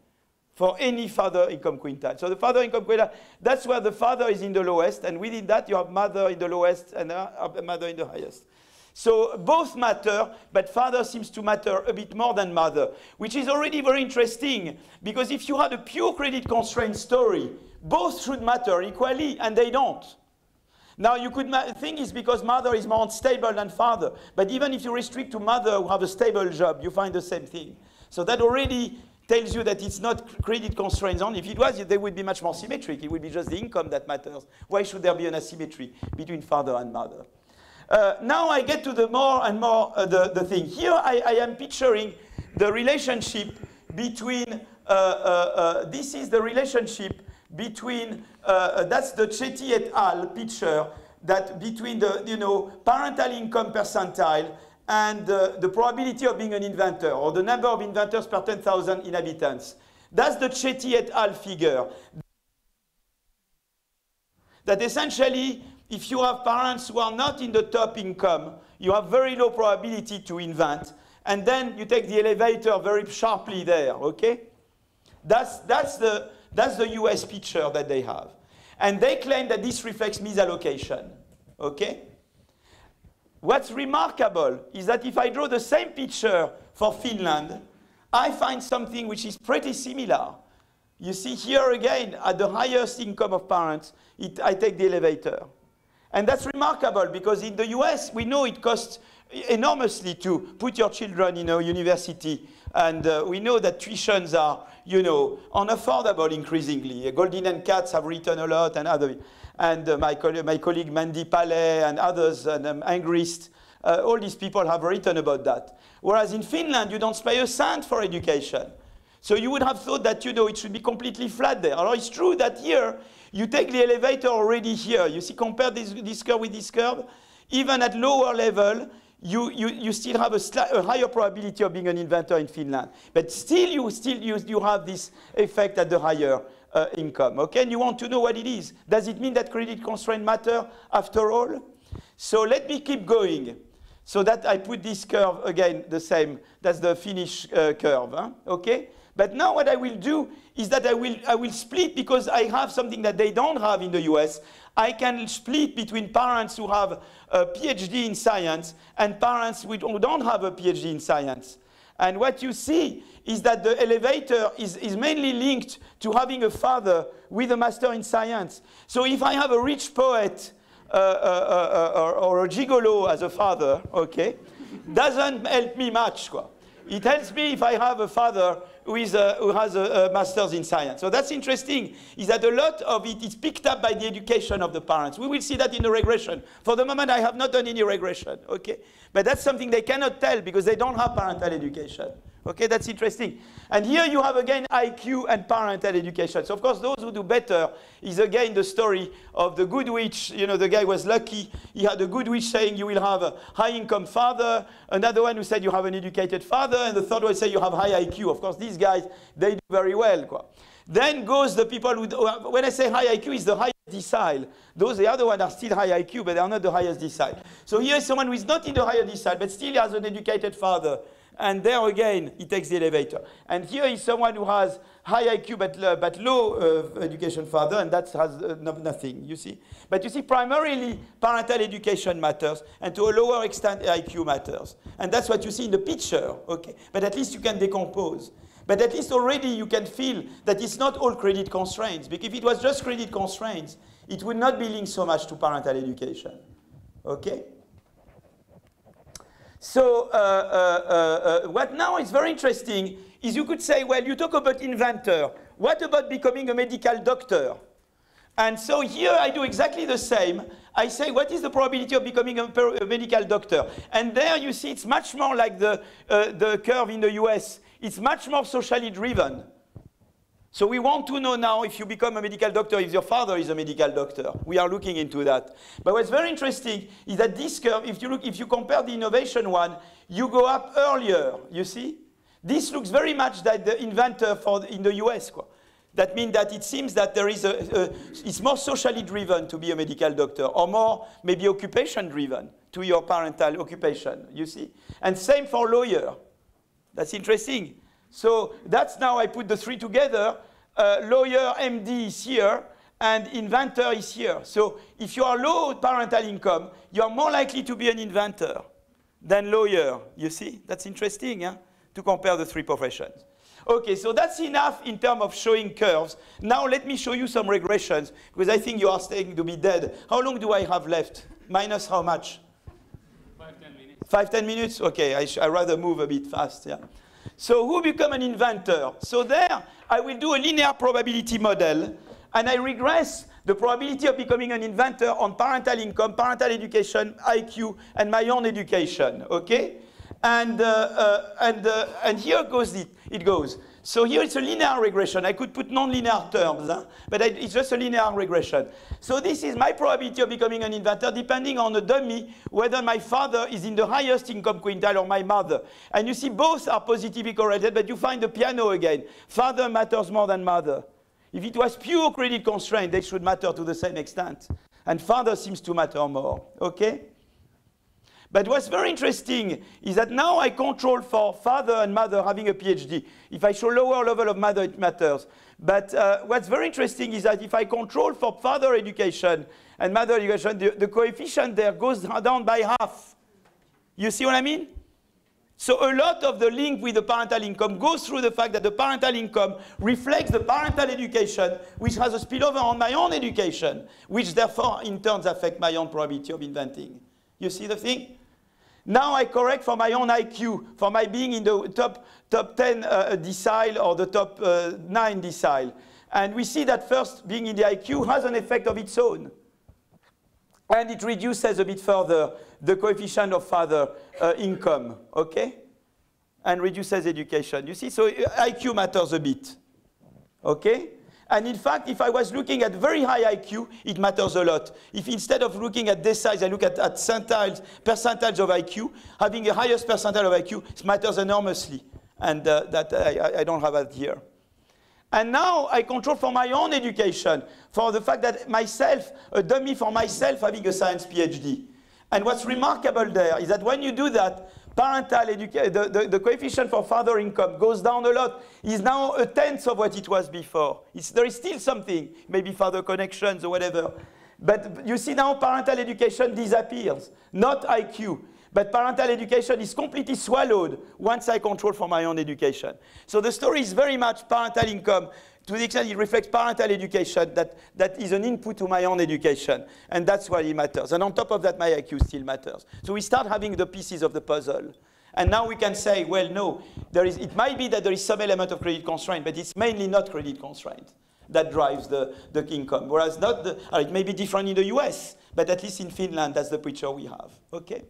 [SPEAKER 2] for any father income quintile. So the father income quintile, that's where the father is in the lowest, and within that you have mother in the lowest and mother in the highest. So both matter, but father seems to matter a bit more than mother, which is already very interesting, because if you had a pure credit constraint story, both should matter equally, and they don't. Now you could think it's because mother is more unstable than father, but even if you restrict to mother who have a stable job, you find the same thing. So that already tells you that it's not credit constraints only. If it was, they would be much more symmetric. It would be just the income that matters. Why should there be an asymmetry between father and mother? Uh, now I get to the more and more uh, the, the thing. Here I, I, am picturing the relationship between, uh, uh, uh this is the relationship between, uh, that's the Chetty et al. picture, that between the, you know, parental income percentile and uh, the probability of being an inventor, or the number of inventors per 10,000 inhabitants. That's the Chetty et al. figure. That essentially, if you have parents who are not in the top income, you have very low probability to invent, and then you take the elevator very sharply there, okay? That's, that's, the, that's the US picture that they have. And they claim that this reflects misallocation, okay? What's remarkable is that if I draw the same picture for Finland, I find something which is pretty similar. You see here again, at the highest income of parents, it, I take the elevator. And that's remarkable because in the US, we know it costs enormously to put your children in a university. And uh, we know that tuitions are, you know, unaffordable increasingly. Goldin and Katz have written a lot and other and uh, my, co my, colleague Mandy Paley and others, and um, Angrist, uh, all these people have written about that. Whereas in Finland, you don't pay a cent for education. So you would have thought that, you know, it should be completely flat there. Although it's true that here, you take the elevator already here. You see, compare this, this curve with this curve. Even at lower level, you, you, you still have a, a, higher probability of being an inventor in Finland. But still, you still you, you have this effect at the higher uh, income. Okay, and you want to know what it is. Does it mean that credit constraint matter after all? So let me keep going. So that I put this curve again the same. That's the Finnish uh, curve. Huh? Okay. But now what I will do is that I will, I will split because I have something that they don't have in the US. I can split between parents who have a PhD in science and parents who don't have a PhD in science. And what you see is that the elevator is, is mainly linked to having a father with a master in science. So if I have a rich poet uh, uh, uh, uh or, or, a gigolo as a father, okay, doesn't help me much. Quoi. It helps me if I have a father a, uh, who has a, a, master's in science. So that's interesting, is that a lot of it is picked up by the education of the parents. We will see that in the regression. For the moment, I have not done any regression, okay? But that's something they cannot tell because they don't have parental education. Okay, that's interesting. And here you have again IQ and parental education. So of course, those who do better is again the story of the good witch. You know, the guy was lucky. He had a good witch saying you will have a high income father. Another one who said you have an educated father. And the third one said you have high IQ. Of course, these guys, they do very well. Then goes the people who, when I say high IQ, is the highest decile. Those, the other ones are still high IQ, but they are not the highest decile. So here is someone who is not in the higher decile, but still has an educated father and there again, he takes the elevator. And here is someone who has high IQ but, uh, but low uh, education father, and that has uh, no, nothing, you see. But you see, primarily, parental education matters, and to a lower extent, IQ matters. And that's what you see in the picture, okay? But at least you can decompose. But at least already you can feel that it's not all credit constraints, because if it was just credit constraints, it would not be linked so much to parental education, okay? So uh, uh, uh, what now is very interesting is you could say, well, you talk about inventor. What about becoming a medical doctor? And so here I do exactly the same. I say, what is the probability of becoming a, a medical doctor? And there you see it's much more like the, uh, the curve in the US. It's much more socially driven. So we want to know now if you become a medical doctor, if your father is a medical doctor. We are looking into that. But what's very interesting is that this curve, if you look, if you compare the innovation one, you go up earlier, you see? This looks very much like the inventor for the, in the US. Quoi. That means that it seems that there is a, a, it's more socially driven to be a medical doctor, or more maybe occupation driven to your parental occupation, you see? And same for lawyer. That's interesting. So that's now I put the three together. Uh, lawyer MD is here, and inventor is here. So if you are low parental income, you are more likely to be an inventor than lawyer. You see? That's interesting huh? to compare the three professions. Okay, so that's enough in terms of showing curves. Now let me show you some regressions, because I think you are staying to be dead. How long do I have left? Minus how much?
[SPEAKER 1] Five, ten minutes.
[SPEAKER 2] Five, ten minutes? Okay, I, I rather move a bit fast, yeah. So who become an inventor? So there, I will do a linear probability model, and I regress the probability of becoming an inventor on parental income, parental education, IQ, and my own education, okay? And, uh, uh, and, uh, and here goes it, it goes. So here it's a linear regression. I could put nonlinear terms, huh? but I, it's just a linear regression. So this is my probability of becoming an inventor depending on the dummy, whether my father is in the highest income quintile or my mother. And you see both are positively correlated, but you find the piano again. Father matters more than mother. If it was pure credit constraint, they should matter to the same extent. And father seems to matter more, okay? But what's very interesting is that now I control for father and mother having a PhD. If I show lower level of mother, it matters. But uh, what's very interesting is that if I control for father education and mother education, the, the coefficient there goes down by half. You see what I mean? So a lot of the link with the parental income goes through the fact that the parental income reflects the parental education, which has a spillover on my own education, which therefore in turn affects my own probability of inventing. You see the thing? Now I correct for my own IQ, for my being in the top, top 10 uh, decile or the top uh, 9 decile. And we see that first being in the IQ has an effect of its own. And it reduces a bit further the coefficient of father uh, income, okay? and reduces education. You see, so IQ matters a bit. Okay? And in fact, if I was looking at very high IQ, it matters a lot. If instead of looking at deciles, I look at, at centiles, percentiles of IQ, having a highest percentile of IQ it matters enormously. And uh, that I, I don't have that here. And now I control for my own education, for the fact that myself, a dummy for myself having a science PhD. And what's remarkable there is that when you do that, parental education, the, the, the, coefficient for father income goes down a lot. Is now a tenth of what it was before. It's, there is still something, maybe father connections or whatever. But you see now parental education disappears, not IQ. But parental education is completely swallowed once I control for my own education. So the story is very much parental income to the extent it reflects parental education, that, that is an input to my own education. And that's why it matters. And on top of that, my IQ still matters. So we start having the pieces of the puzzle. And now we can say, well, no, there is, it might be that there is some element of credit constraint, but it's mainly not credit constraint that drives the, the income. Whereas not the, uh, it may be different in the US, but at least in Finland, that's the picture we have. Okay?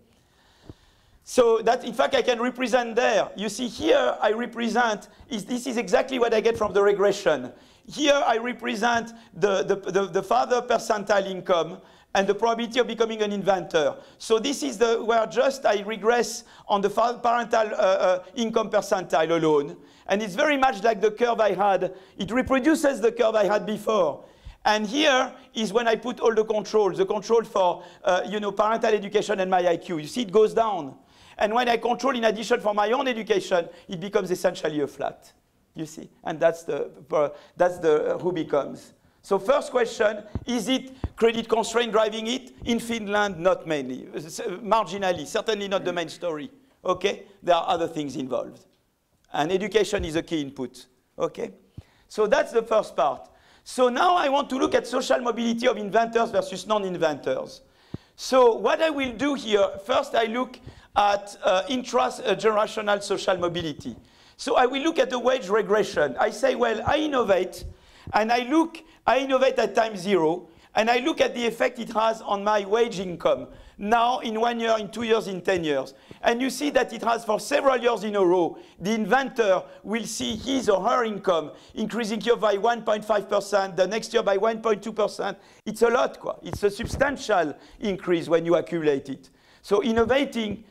[SPEAKER 2] So that, in fact, I can represent there. You see here, I represent, is, this is exactly what I get from the regression. Here, I represent the, the, the, the father percentile income and the probability of becoming an inventor. So this is the, where just I regress on the parental uh, uh, income percentile alone. And it's very much like the curve I had. It reproduces the curve I had before. And here is when I put all the controls, the control for uh, you know, parental education and my IQ. You see it goes down. And when I control in addition for my own education, it becomes essentially a flat. You see? And that's the, that's the uh, who becomes. So first question, is it credit constraint driving it? In Finland, not mainly. Marginally, certainly not the main story. Okay? There are other things involved. And education is a key input. Okay? So that's the first part. So now I want to look at social mobility of inventors versus non-inventors. So what I will do here, first I look at uh, intra-generational social mobility. So I will look at the wage regression. I say, well, I innovate, and I look, I innovate at time zero, and I look at the effect it has on my wage income, now in one year, in two years, in 10 years. And you see that it has for several years in a row, the inventor will see his or her income increasing here by 1.5%, the next year by 1.2%. It's a lot, quoi. It's a substantial increase when you accumulate it. So innovating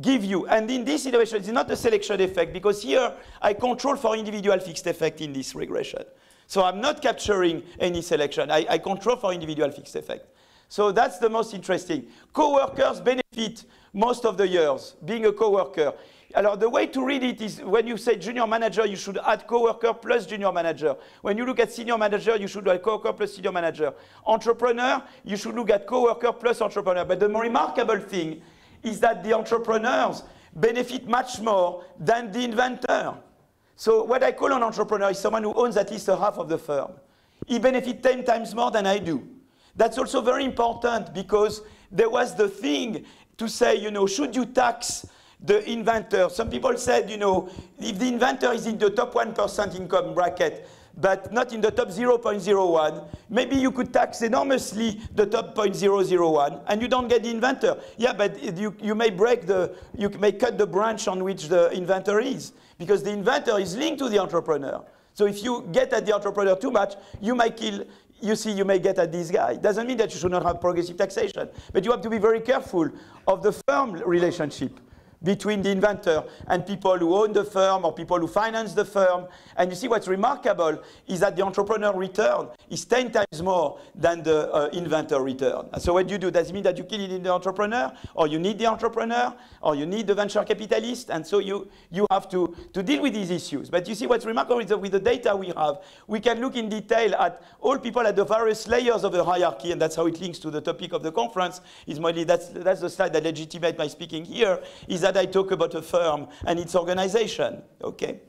[SPEAKER 2] give you, and in this innovation, it's not a selection effect because here I control for individual fixed effect in this regression. So I'm not capturing any selection. I, I control for individual fixed effect. So that's the most interesting. Co-workers benefit most of the years, being a co-worker. Alors, the way to read it is when you say junior manager, you should add co-worker plus junior manager. When you look at senior manager, you should add co-worker plus senior manager. Entrepreneur, you should look at co-worker plus entrepreneur. But the remarkable thing is that the entrepreneurs benefit much more than the inventor. So what I call an entrepreneur is someone who owns at least a half of the firm. He benefits 10 times more than I do. That's also very important because there was the thing to say, you know, should you tax the inventor? Some people said, you know, if the inventor is in the top 1% income bracket, but not in the top 0.01. Maybe you could tax enormously the top 0.001 and you don't get the inventor. Yeah, but you, you may break the, you may cut the branch on which the inventor is because the inventor is linked to the entrepreneur. So if you get at the entrepreneur too much, you might kill, you see, you may get at this guy. Doesn't mean that you should not have progressive taxation, but you have to be very careful of the firm relationship between the inventor and people who own the firm or people who finance the firm. And you see what's remarkable is that the entrepreneur return is 10 times more than the uh, inventor return. So what do you do? Does it mean that you kill the entrepreneur or you need the entrepreneur or you need the venture capitalist? And so you, you have to, to deal with these issues. But you see what's remarkable is that with the data we have, we can look in detail at all people at the various layers of the hierarchy, and that's how it links to the topic of the conference, is mainly, that's, that's the slide that legitimates my speaking here, is that that I talk about a firm and its organization. Okay.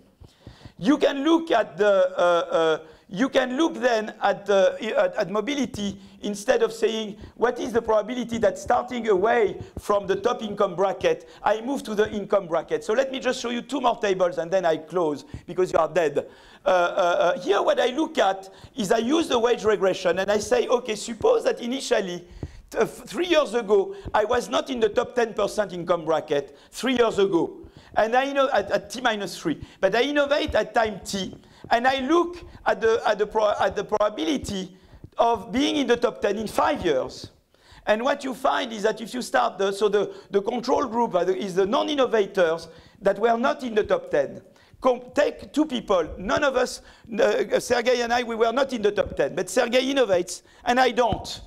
[SPEAKER 2] You can look at the, uh, uh, you can look then at, the, at, at, mobility instead of saying what is the probability that starting away from the top income bracket, I move to the income bracket. So let me just show you two more tables and then I close because you are dead. Uh, uh, uh here what I look at is I use the wage regression and I say, okay, suppose that initially three years ago, I was not in the top 10% income bracket, three years ago. and I know at, at t minus 3, but I innovate at time t, and I look at the, at the, pro, at the probability of being in the top 10 in five years. And what you find is that if you start the, so the, the control group is the non-innovators that were not in the top 10. Com take two people, none of us, uh, Sergey and I, we were not in the top 10, but Sergey innovates and I don't.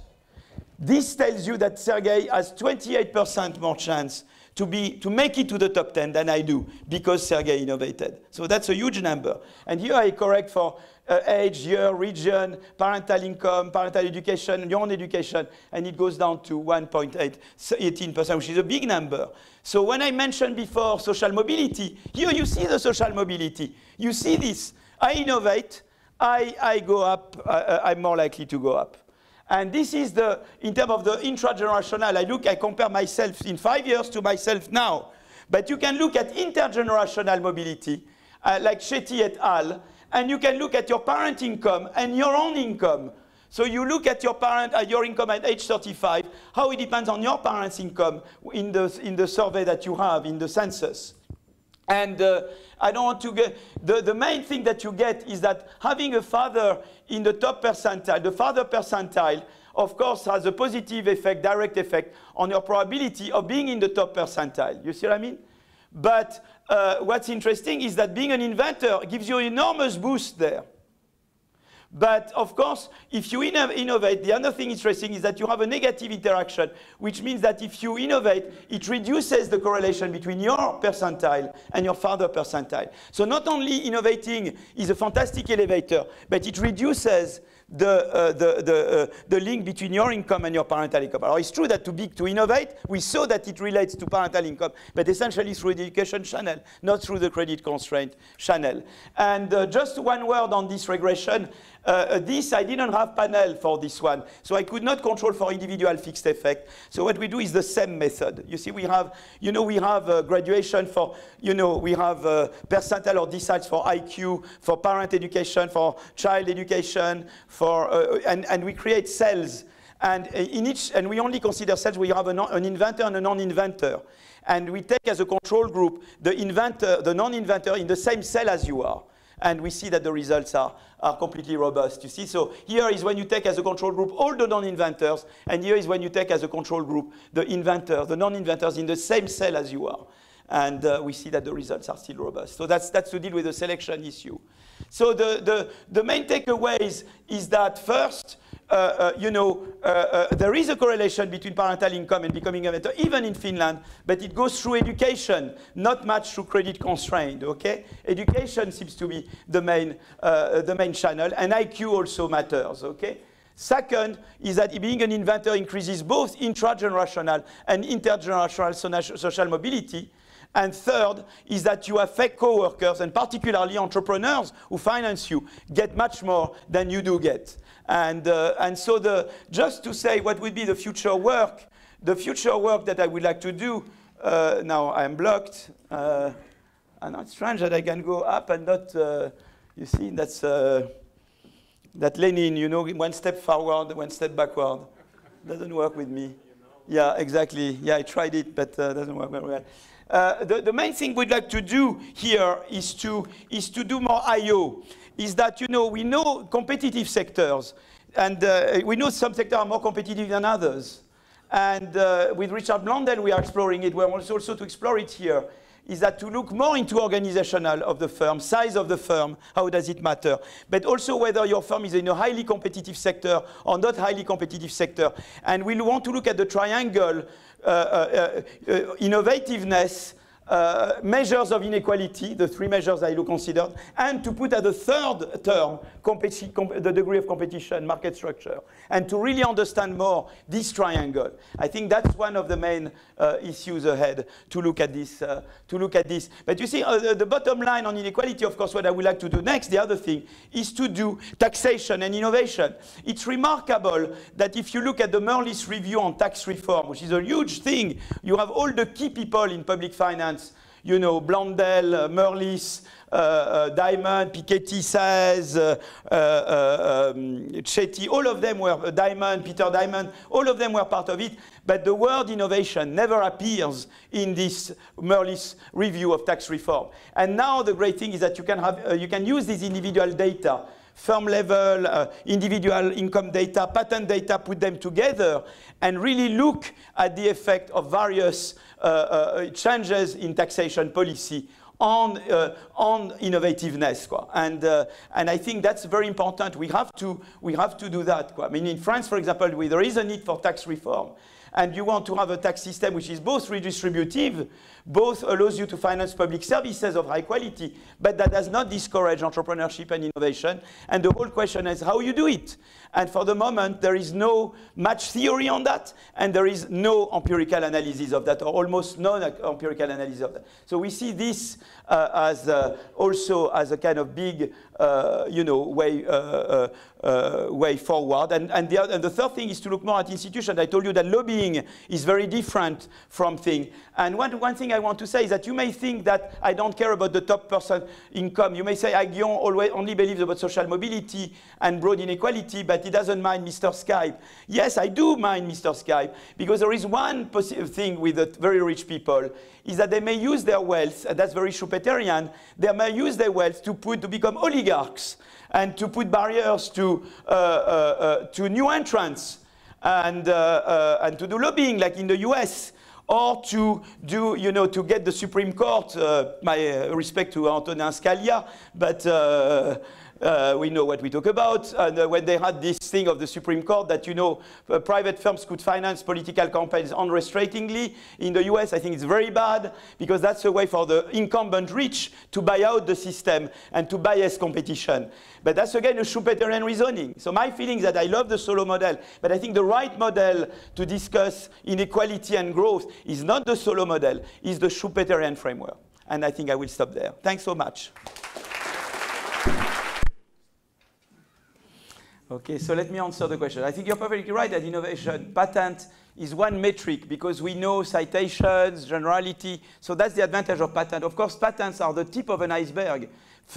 [SPEAKER 2] This tells you that Sergey has 28% more chance to, be, to make it to the top 10 than I do because Sergey innovated. So that's a huge number. And here I correct for uh, age, year, region, parental income, parental education, your own education, and it goes down to 1.8, 18%, which is a big number. So when I mentioned before social mobility, here you see the social mobility. You see this. I innovate, I, I go up, I'm more likely to go up. And this is the, in terms of the intragenerational, I look, I compare myself in five years to myself now. But you can look at intergenerational mobility, uh, like Chetty et al., and you can look at your parent income and your own income. So you look at your parent, uh, your income at age 35, how it depends on your parents' income in the, in the survey that you have, in the census. And uh, I don't want to get, the, the main thing that you get is that having a father in the top percentile, the father percentile, of course, has a positive effect, direct effect on your probability of being in the top percentile. You see what I mean? But uh, what's interesting is that being an inventor gives you an enormous boost there. But of course, if you innovate, the other thing interesting is that you have a negative interaction, which means that if you innovate, it reduces the correlation between your percentile and your father percentile. So not only innovating is a fantastic elevator, but it reduces the, uh, the, the, uh, the link between your income and your parental income. Now, it's true that to be to innovate, we saw that it relates to parental income, but essentially through the education channel, not through the credit constraint channel. And uh, just one word on this regression. Uh, uh, this, I didn't have panel for this one, so I could not control for individual fixed effect. So what we do is the same method. You see, we have, you know, we have uh, graduation for, you know, we have uh, percentile or deciles for IQ, for parent education, for child education, for, uh, and, and we create cells. And uh, in each, and we only consider cells where we have an inventor and a non-inventor. And we take as a control group the inventor, the non-inventor in the same cell as you are and we see that the results are, are completely robust. You see, so here is when you take as a control group all the non-inventors, and here is when you take as a control group the inventors, the non-inventors in the same cell as you are. And uh, we see that the results are still robust. So that's, that's to deal with the selection issue. So the, the, the main takeaways is that first, you know, uh, uh, there is a correlation between parental income and becoming a mentor, even in Finland, but it goes through education, not much through credit constraint, okay? Education seems to be the main, uh, the main channel, and IQ also matters, okay? Second is that being an inventor increases both intragenerational and intergenerational social mobility, and third is that you affect co-workers and particularly entrepreneurs who finance you get much more than you do get. And, uh, and so the, just to say what would be the future work, the future work that I would like to do, uh, now I'm blocked. Uh, and it's strange that I can go up and not, uh, you see, that's, uh, that Lenin, you know, one step forward, one step backward. Doesn't work with me. Yeah, exactly. Yeah, I tried it, but uh, doesn't work very well. Uh, the, the, main thing we'd like to do here is to, is to do more I.O. Is that, you know, we know competitive sectors, and uh, we know some sectors are more competitive than others. And uh, with Richard Blundell, we are exploring it. We're also, also to explore it here is that to look more into organizational of the firm, size of the firm, how does it matter, but also whether your firm is in a highly competitive sector or not highly competitive sector. And we want to look at the triangle uh, uh, uh, innovativeness, uh, measures of inequality, the three measures I considered, and to put at the third term the degree of competition, market structure, and to really understand more this triangle. I think that's one of the main uh, issues ahead to look at this. Uh, to look at this. But you see, uh, the, the, bottom line on inequality, of course, what I would like to do next, the other thing, is to do taxation and innovation. It's remarkable that if you look at the Mirrlees review on tax reform, which is a huge thing, you have all the key people in public finance you know, Blundell, uh, Mirrlees, uh, uh, Diamond, Piketty Saez, uh, um, Chetty, all of them were Diamond, Peter Diamond, all of them were part of it. But the word innovation never appears in this Mirrlees review of tax reform. And now the great thing is that you can, have, you can use these individual data firm level, uh, individual income data, patent data, put them together and really look at the effect of various uh, uh, changes in taxation policy on, uh, on innovativeness. Quoi. And, uh, and I think that's very important. We have to, we have to do that. Quoi. I mean, in France, for example, there is a need for tax reform and you want to have a tax system which is both redistributive, both allows you to finance public services of high quality, but that does not discourage entrepreneurship and innovation. And the whole question is how you do it. And for the moment, there is no much theory on that, and there is no empirical analysis of that, or almost no empirical analysis of that. So we see this uh, as uh, also as a kind of big, uh, you know, way, uh, uh, uh, way forward. And, and, the, and the third thing is to look more at institutions. I told you that lobbying is very different from thing. And one, one thing I want to say is that you may think that I don't care about the top person income. You may say Aghion always only believes about social mobility and broad inequality, but he doesn't mind Mr. Skype. Yes, I do mind Mr. Skype because there is one possible thing with the very rich people is that they may use their wealth, and that's very Schumpeterian, they may use their wealth to, put, to become oligarchs and to put barriers to, uh, uh, uh, to new entrants and, uh, uh, and to do lobbying like in the US or to do, you know, to get the Supreme Court, uh, my respect to Antonin Scalia, but uh, we know what we talk about. And uh, when they had this thing of the Supreme Court that, you know, uh, private firms could finance political campaigns unrestrainingly in the US, I think it's very bad because that's a way for the incumbent rich to buy out the system and to bias competition. But that's again a Schumpeterian reasoning. So my feeling is that I love the Solow model, but I think the right model to discuss inequality and growth is not the Solow model, is the Schumpeterian framework. And I think I will stop there. Thanks so much. Okay, so let me answer the question. I think you're perfectly right that innovation patent is one metric because we know citations, generality. So that's the advantage of patent. Of course, patents are the tip of an iceberg.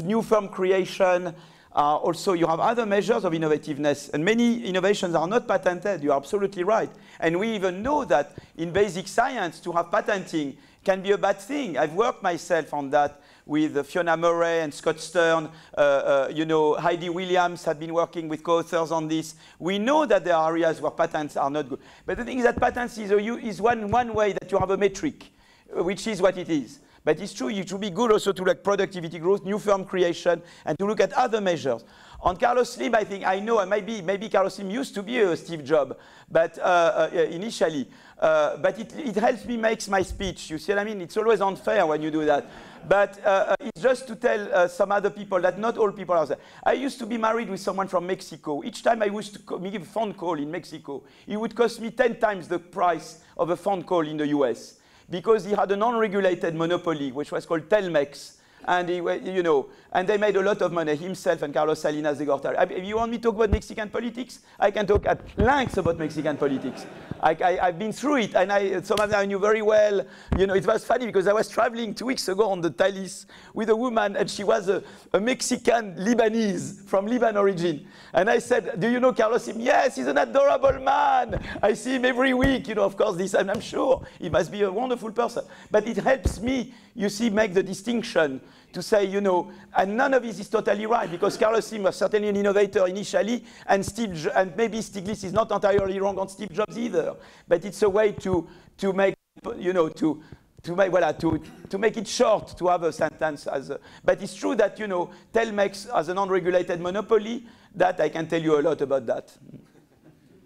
[SPEAKER 2] New firm creation. Uh, also, you have other measures of innovativeness, and many innovations are not patented. You're absolutely right. And we even know that in basic science, to have patenting can be a bad thing. I've worked myself on that with Fiona Murray and Scott Stern. Uh, uh, you know, Heidi Williams had been working with co-authors on this. We know that there are areas where patents are not good. But the thing is that patents is, a, is one, one way that you have a metric, uh, which is what it is. But it's true, it should be good also to look at productivity growth, new firm creation, and to look at other measures. On Carlos Slim, I think, I know, maybe, maybe Carlos Slim used to be a Steve Jobs, but uh, uh, initially. Uh, but it, it helps me make my speech. You see what I mean? It's always unfair when you do that. But uh, uh, it's just to tell uh, some other people that not all people are there. I used to be married with someone from Mexico. Each time I used to give a phone call in Mexico, it would cost me 10 times the price of a phone call in the US because he had an unregulated monopoly, which was called Telmex and he, you know, and they made a lot of money, himself and Carlos Salinas de Gortari. If you want me to talk about Mexican politics, I can talk at length about Mexican politics. I, have been through it, and I, them I knew very well. You know, it was funny because I was traveling two weeks ago on the Thalys with a woman, and she was a, a Mexican Lebanese from Lebanon origin. And I said, "Do you know Carlos?" Yes, he's an adorable man. I see him every week. You know, of course, this, and I'm sure he must be a wonderful person. But it helps me, you see, make the distinction to say, you know, and none of this is totally right because Carlos Slim was certainly an innovator initially, and Steve, and maybe Stiglitz is not entirely wrong on Steve Jobs either. But it's a way to to make, you know, to to make voilà, to to make it short to have a sentence as. A, but it's true that you know, Telmex as an unregulated monopoly. That I can tell you a lot about that.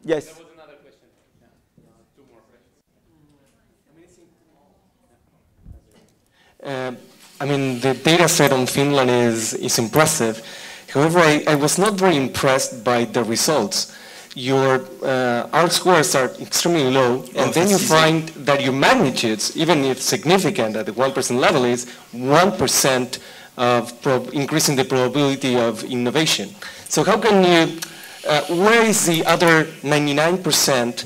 [SPEAKER 2] Yes.
[SPEAKER 3] Uh, I mean, the data set on Finland is, is impressive. However, I, I was not very impressed by the results. Your uh, R scores are extremely low, and oh, then you find that your magnitudes, even if significant at the 1% level, is 1% of increasing the probability of innovation. So how can you, uh, where is the other 99%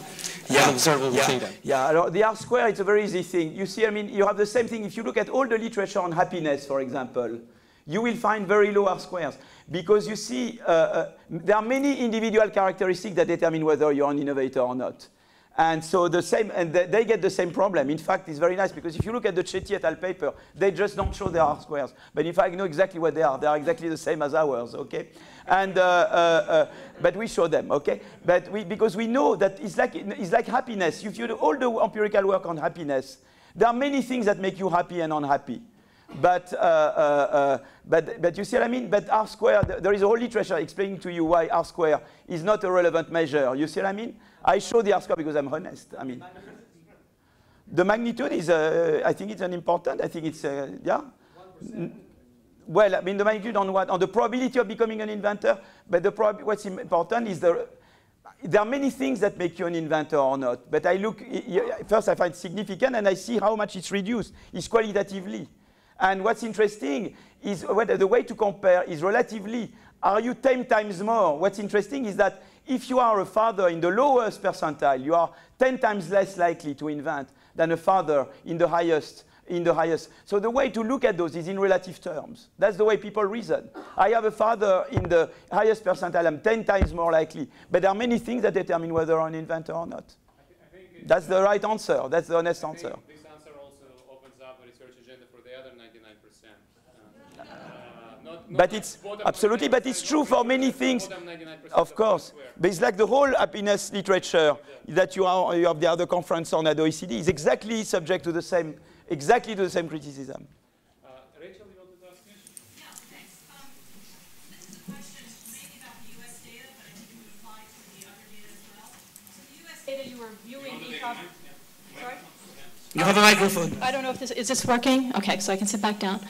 [SPEAKER 3] and observable
[SPEAKER 2] yeah,
[SPEAKER 3] data.
[SPEAKER 2] Yeah, the R square, it's a very easy thing. You see, I mean, you have the same thing. If you look at all the literature on happiness, for example, you will find very low R squares. Because you see, uh, uh, there are many individual characteristics that determine whether you're an innovator or not. And so the same, and they get the same problem. In fact, it's very nice because if you look at the Chetty paper, they just don't show their R squares. But in fact, I know exactly what they are. They are exactly the same as ours, okay? And, uh, uh, uh, but we show them, okay? But we, because we know that it's like, it's like happiness. If you do all the empirical work on happiness, there are many things that make you happy and unhappy. But, uh, uh, uh, but, but you see what I mean? But R squared, there is a whole literature explaining to you why R squared is not a relevant measure. You see what I mean? I show the R squared because I'm honest. I mean, the magnitude is, uh, I think it's an important, I think it's, uh, yeah? Well, I mean, the magnitude on what? On the probability of becoming an inventor, but the what's important is the, there are many things that make you an inventor or not, but I look, first I find significant and I see how much it's reduced. It's qualitatively. And what's interesting is the way to compare is relatively, are you 10 times more? What's interesting is that if you are a father in the lowest percentile, you are 10 times less likely to invent than a father in the highest in the highest. So the way to look at those is in relative terms. That's the way people reason. I have a father in the highest percentile, I'm 10 times more likely. But there are many things that determine whether I'm an inventor or not. I I That's the right answer. That's the honest answer. But it's absolutely, but it's true for many things. Of course, but it's like the whole happiness literature that you, are, you have the other conference on at OECD is exactly subject to the same, exactly to the same criticism.
[SPEAKER 1] Uh, Rachel, you wanted to ask
[SPEAKER 4] Yeah, thanks. Um, this is a question mainly about the U.S. data, but I think it would apply to the other data as well. So the U.S. data you were viewing
[SPEAKER 1] you
[SPEAKER 4] Sorry?
[SPEAKER 5] You have a microphone.
[SPEAKER 4] I don't know if this is this working. Okay, so I can sit back down.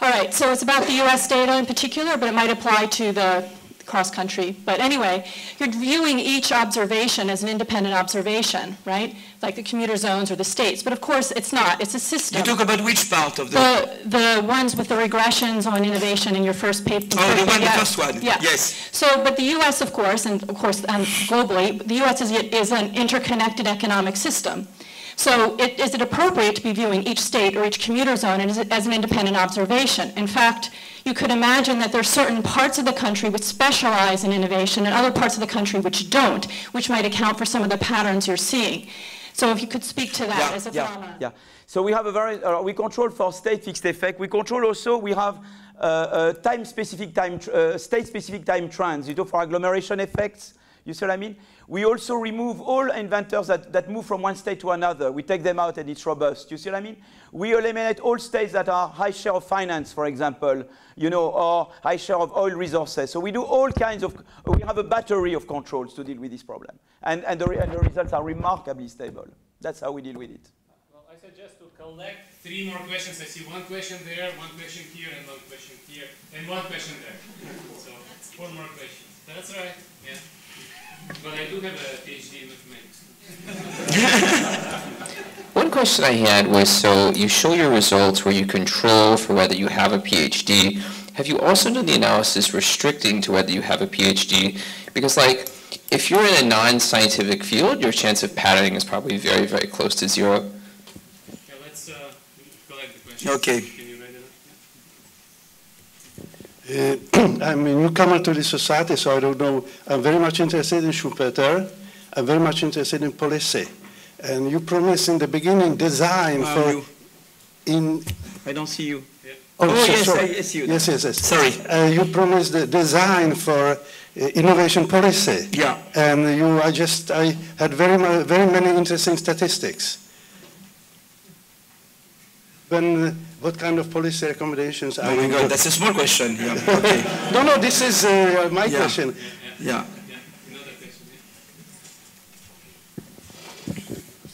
[SPEAKER 4] All right, so it's about the US data in particular, but it might apply to the cross country. But anyway, you're viewing each observation as an independent observation, right? Like the commuter zones or the states. But of course, it's not. It's a system.
[SPEAKER 5] You talk about which part of the...
[SPEAKER 4] The, the ones with the regressions on innovation in your first paper.
[SPEAKER 5] Oh, the one,
[SPEAKER 4] yeah.
[SPEAKER 5] the first one.
[SPEAKER 4] Yeah.
[SPEAKER 5] Yes.
[SPEAKER 4] So, but the U.S., of course, and of course um, globally, the U.S. is, is an interconnected economic system. So it, is it appropriate to be viewing each state or each commuter zone as, as an independent observation? In fact, you could imagine that there are certain parts of the country which specialize in innovation and other parts of the country which don't, which might account for some of the patterns you're seeing. So if you could speak to that
[SPEAKER 2] yeah,
[SPEAKER 4] as a
[SPEAKER 2] yeah,
[SPEAKER 4] phenomenon.
[SPEAKER 2] Yeah. So we have a very, uh, we control for state fixed effect. We control also, we have uh, uh, time, uh, state-specific time trends, you know, for agglomeration effects. You see what I mean? We also remove all inventors that, that move from one state to another. We take them out and it's robust. You see what I mean? We eliminate all states that are high share of finance, for example, you know, or high share of oil resources. So we do all kinds of, we have a battery of controls to deal with this problem. And, and, the, and the results are remarkably stable. That's how we deal with it.
[SPEAKER 1] Well, I suggest to collect three more questions. I see one question there, one question here, and one question here, and one question there. So four more questions. That's right. Yeah. But I do have a PhD in mathematics.
[SPEAKER 6] One question I had was, so you show your results where you control for whether you have a PhD. Have you also done the analysis restricting to whether you have a PhD? Because like, if you're in a non-scientific field, your chance of patenting is probably very, very close to zero.
[SPEAKER 1] Yeah, let's uh, collect the question.
[SPEAKER 5] Okay.
[SPEAKER 7] Uh, I'm a newcomer to the society, so I don't know. I'm very much interested in Schumpeter. I'm very much interested in policy. And you promised in the beginning design for
[SPEAKER 5] you?
[SPEAKER 7] in.
[SPEAKER 5] I don't see you.
[SPEAKER 7] Oh,
[SPEAKER 5] Oh,
[SPEAKER 7] so-
[SPEAKER 5] yes,
[SPEAKER 7] sorry.
[SPEAKER 5] I see you.
[SPEAKER 7] Yes, yes, yes.
[SPEAKER 5] Sorry.
[SPEAKER 7] Uh, you promised the design for uh, innovation policy.
[SPEAKER 5] Yeah.
[SPEAKER 7] And you, I just, I had very, very many interesting statistics. When, uh, what kind of policy recommendations are
[SPEAKER 5] Oh my
[SPEAKER 7] you?
[SPEAKER 5] God, that's a small question. Yeah. Okay.
[SPEAKER 7] No, no, this is uh, my
[SPEAKER 5] Yeah.
[SPEAKER 7] question.
[SPEAKER 5] Yeah.
[SPEAKER 1] Yeah, another.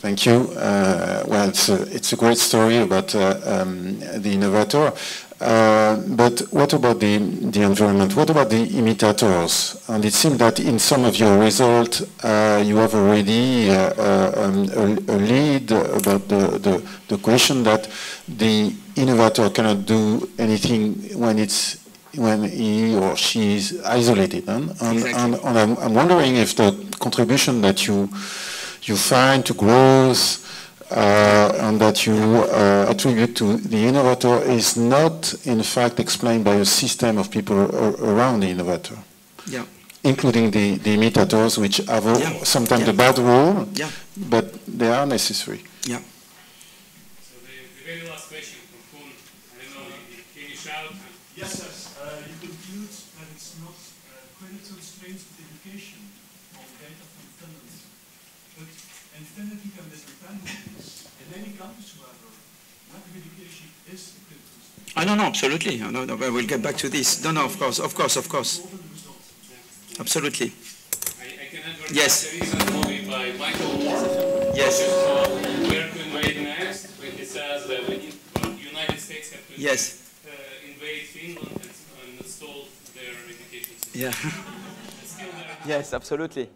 [SPEAKER 8] Thank you. Uh, well, it's a, it's a great story about uh, um, the innovator. Uh, but what about the, the environment? What about the imitators? And it seems that in some of your results, uh, you have already uh, uh, um, a, a, lead about the, the, the question that the innovator cannot do anything when it's when he or she is isolated. And, and,
[SPEAKER 5] Exactly.
[SPEAKER 8] and, and I'm, I'm wondering if the contribution that you you find to growth, uh, and that you uh, attribute to the innovator is not, in fact, explained by a system of people around the innovator.
[SPEAKER 5] Yeah.
[SPEAKER 8] Including the, the imitators, which have
[SPEAKER 5] yeah.
[SPEAKER 8] sometimes
[SPEAKER 5] yeah.
[SPEAKER 8] a bad role,
[SPEAKER 5] yeah.
[SPEAKER 8] but they are necessary.
[SPEAKER 5] Yeah.
[SPEAKER 1] So the, the very last question from Kun, I don't know, can you shout?
[SPEAKER 9] Yes, yes. Uh, you conclude that it's not uh, credit constraints with education on data from Finland. But in Finland you can depend on this. In any countries, however, lack of education is a credit constraint.
[SPEAKER 5] I don't know, absolutely. No, no, we'll get back to this. No, no, of course, of course, of course. Absolutely.
[SPEAKER 1] I, I can
[SPEAKER 5] Yes.
[SPEAKER 1] there is a movie by Michael Moore.
[SPEAKER 5] Yes.
[SPEAKER 1] Where to Invade Next, when he says that uh, United States have to
[SPEAKER 5] Yes.
[SPEAKER 1] uh, invade Finland and, their education system.
[SPEAKER 5] Yeah.
[SPEAKER 2] Yes, absolutely.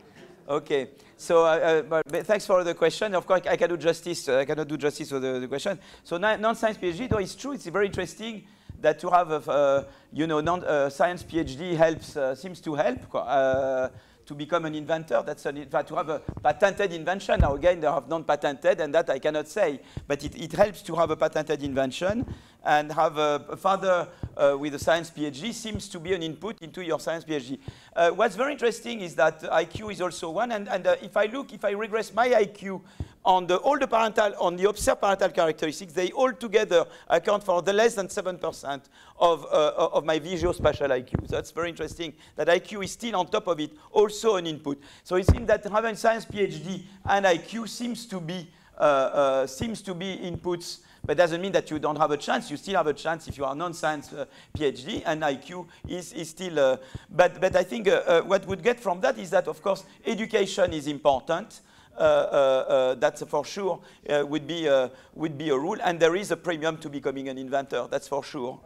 [SPEAKER 2] Okay. So, uh, uh, but, thanks for the question. Of course, I cannot do justice. Uh, I cannot do justice to the, the question. So, non- non-science PhD, though, it's true. It's very interesting that to have, a, uh, you know, non-science PhD helps, seems to help to become an inventor. That's an, to have a patented invention. Now, again, they have non-patented, and that I cannot say. But it, it helps to have a patented invention and have a, a father uh, with a science PhD seems to be an input into your science PhD. Uh, what's very interesting is that IQ is also one, and, and uh, if I look, if I regress my IQ on the all the parental, on the observed parental characteristics, they all together account for the less than 7% of, uh, of my visuospatial IQ. So That's very interesting, that IQ is still on top of it, also an input. So it seems that having science PhD and IQ seems to be, uh, uh, seems to be inputs but doesn't mean that you don't have a chance. You still have a chance if you are non-science uh, PhD, and IQ is, is still. Uh, but, but I think uh, uh what would get from that is that, of course, education is important. Uh, uh, that's for sure would be would be a rule, and there is a premium to becoming an inventor. That's for sure.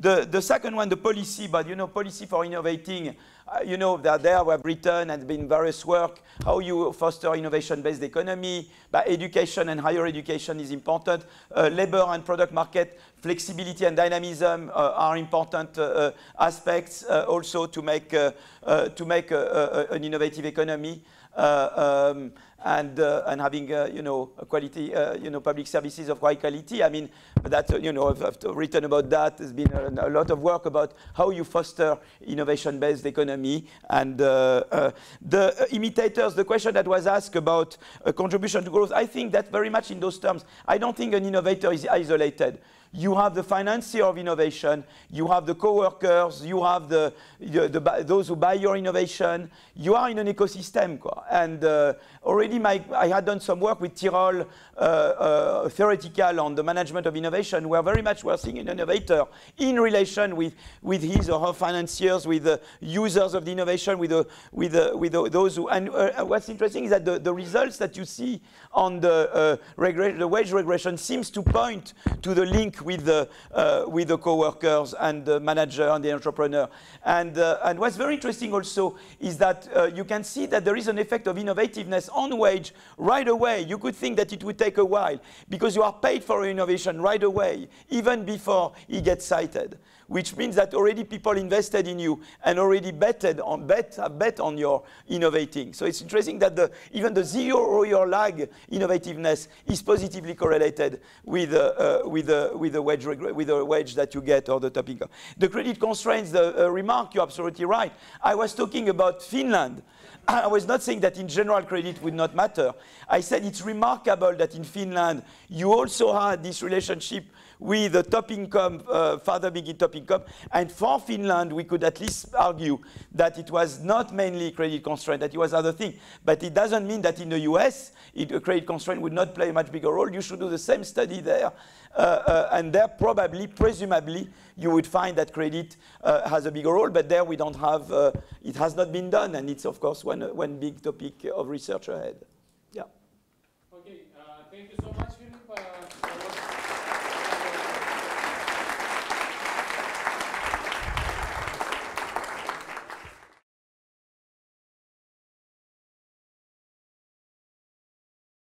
[SPEAKER 2] the the second one, the policy, but you know, policy for innovating. Uh, you know, that there we have written and been various work, how you foster innovation-based economy, but education and higher education is important. Uh, labor and product market flexibility and dynamism uh, are important uh, uh, aspects also to make, to make an innovative economy. Um, and uh, and having uh, you know quality uh, you know public services of high quality. I mean that you know I've, I've, written about that. There's been a, a, lot of work about how you foster innovation-based economy and the imitators. The question that was asked about contribution to growth, I think that very much in those terms. I don't think an innovator is isolated you have the financier of innovation, you have the co-workers, you have the, the, the, those who buy your innovation. You are in an ecosystem. And uh, already my, I had done some work with Tirole, uh, uh, theoretical on the management of innovation, where very much we're seeing an innovator in relation with, with his or her financiers, with the users of the innovation, with, the, with, the, with the, those who, and uh, what's interesting is that the, the results that you see on the, uh, the wage regression seems to point to the link with the, uh, with the co-workers and the manager and the entrepreneur. And, uh, and what's very interesting also is that you can see that there is an effect of innovativeness on wage right away. You could think that it would take a while because you are paid for innovation right away, even before it gets cited which means that already people invested in you and already betted on bet, bet on your innovating. So it's interesting that the, even the zero year lag innovativeness is positively correlated with, uh, uh, with, uh, with, the wage with the wage that you get or the top income. The credit constraints, the uh, remark, you're absolutely right. I was talking about Finland. I was not saying that in general credit would not matter. I said it's remarkable that in Finland you also had this relationship with the top income, uh, father being top income. And for Finland, we could at least argue that it was not mainly credit constraint, that it was other thing. But it doesn't mean that in the US, it, a credit constraint would not play a much bigger role. You should do the same study there. Uh, uh, and there probably, presumably, you would find that credit uh, has a bigger role, but there we don't have, uh, it has not been done, and it's of course one, one big topic of research ahead. Yeah.
[SPEAKER 1] Okay, uh, thank you so much.